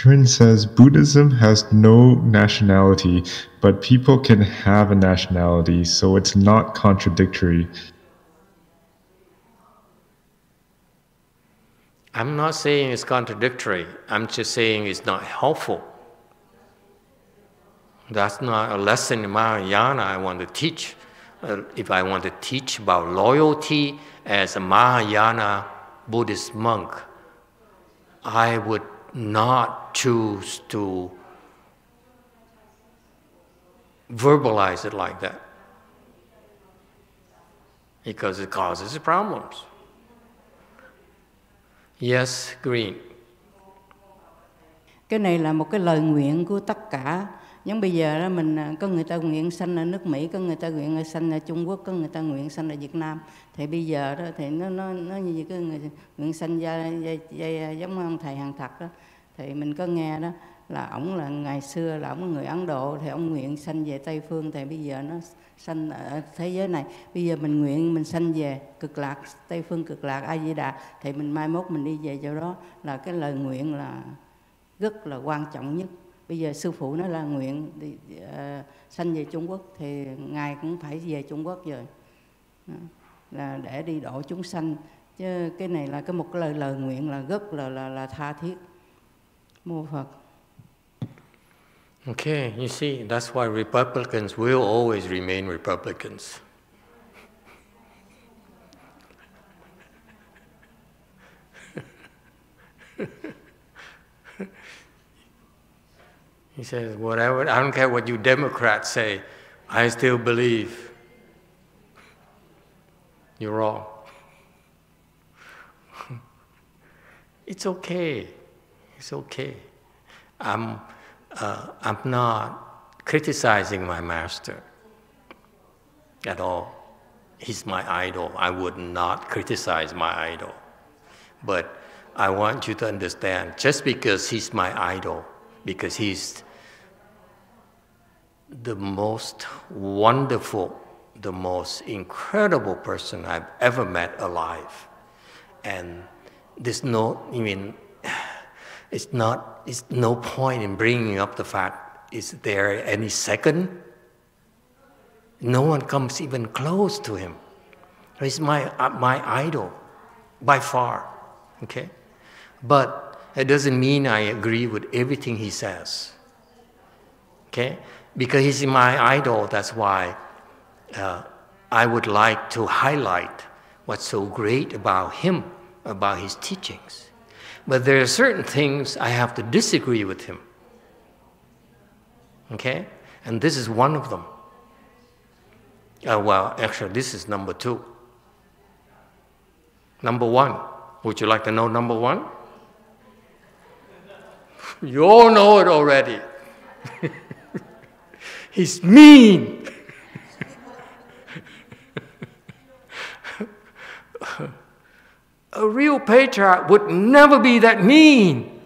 Speaker 7: Trin says Buddhism has no nationality, but people can have a nationality, so it's not contradictory.
Speaker 1: I'm not saying it's contradictory, I'm just saying it's not helpful. That's not a lesson in Mahayana I want to teach. Uh, if I want to teach about loyalty as a Mahayana Buddhist monk, I would not choose to verbalize it like that because it causes problems. Yes, Green.
Speaker 8: Cái này là một cái lời nguyện của tất cả giống bây giờ đó mình à, có người ta nguyện sanh ở nước Mỹ có người ta nguyện sanh ở Trung Quốc có người ta nguyện sanh ở Việt Nam thì bây giờ đó thì nó nó nó như cái người nguyện sanh gia, gia, gia, giống ông thầy hàng thật đó thì mình có nghe đó là ổng là ngày xưa là ổng người Ấn Độ thì ông nguyện sanh về Tây phương. Thì bây giờ nó sanh ở thế giới này. Bây giờ mình nguyện mình sanh về cực lạc Tây phương cực lạc A Di Đà. Thì mình mai mốt mình đi về chỗ đó. Là cái lời nguyện là rất là quan trọng nhất. Bây giờ sư phụ nó là nguyện đi, uh, sanh về Trung Quốc thì ngài cũng phải về Trung Quốc rồi. Đó. là để đi độ chúng sanh. Chứ cái này là cái một cái lời lời nguyện là rất là là là tha thiết.
Speaker 1: Okay, you see, that's why Republicans will always remain Republicans. He says, whatever, I don't care what you Democrats say, I still believe. You're wrong. it's okay. It's okay. I'm, uh, I'm not criticizing my master at all. He's my idol. I would not criticize my idol. But I want you to understand just because he's my idol, because he's the most wonderful the most incredible person I've ever met alive. And there's no, I mean, it's not, it's no point in bringing up the fact, is there any second? No one comes even close to him. He's my, uh, my idol by far, okay? But it doesn't mean I agree with everything he says, okay? Because he's my idol, that's why uh, I would like to highlight what's so great about him, about his teachings. But there are certain things I have to disagree with him. Okay? And this is one of them. Uh, well, actually, this is number two. Number one. Would you like to know number one? You all know it already. He's mean. A real patriarch would never be that mean.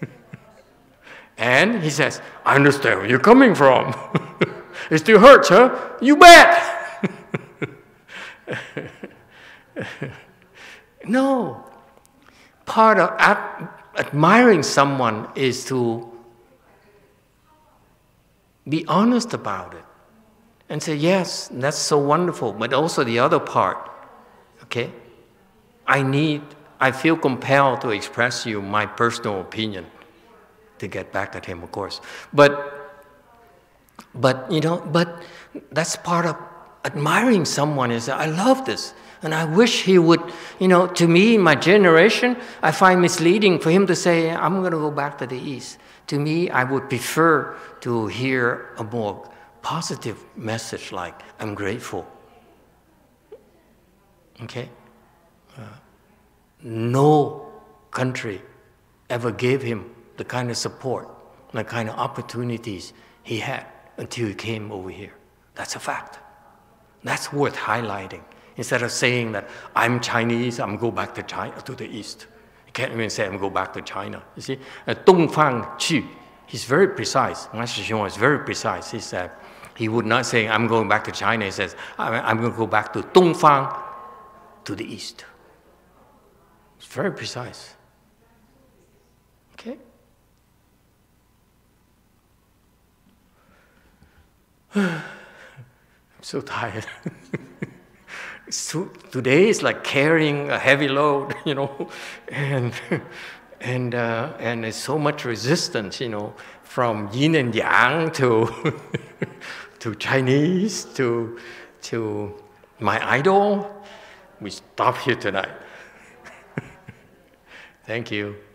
Speaker 1: and he says, I understand where you're coming from. it still hurts, huh? You bet. no. Part of ad- admiring someone is to be honest about it and say, yes, that's so wonderful, but also the other part, okay? I need, I feel compelled to express you my personal opinion to get back at him, of course. But, but you know, but that's part of admiring someone is I love this. And I wish he would, you know, to me, my generation, I find misleading for him to say, I'm going to go back to the East. To me, I would prefer to hear a more positive message like, I'm grateful. Okay? No country ever gave him the kind of support, the kind of opportunities he had until he came over here. That's a fact. That's worth highlighting. Instead of saying that I'm Chinese, I'm go back to China to the east. You can't even say I'm go back to China. You see, uh, Fang Qu, he's very precise. Master Hsing is very precise. He said he would not say I'm going back to China. He says I'm going to go back to Dongfang, to the east. Very precise. Okay? I'm so tired. so, today is like carrying a heavy load, you know, and and uh, and there's so much resistance, you know, from yin and yang to to Chinese to to my idol. We stop here tonight. Thank you.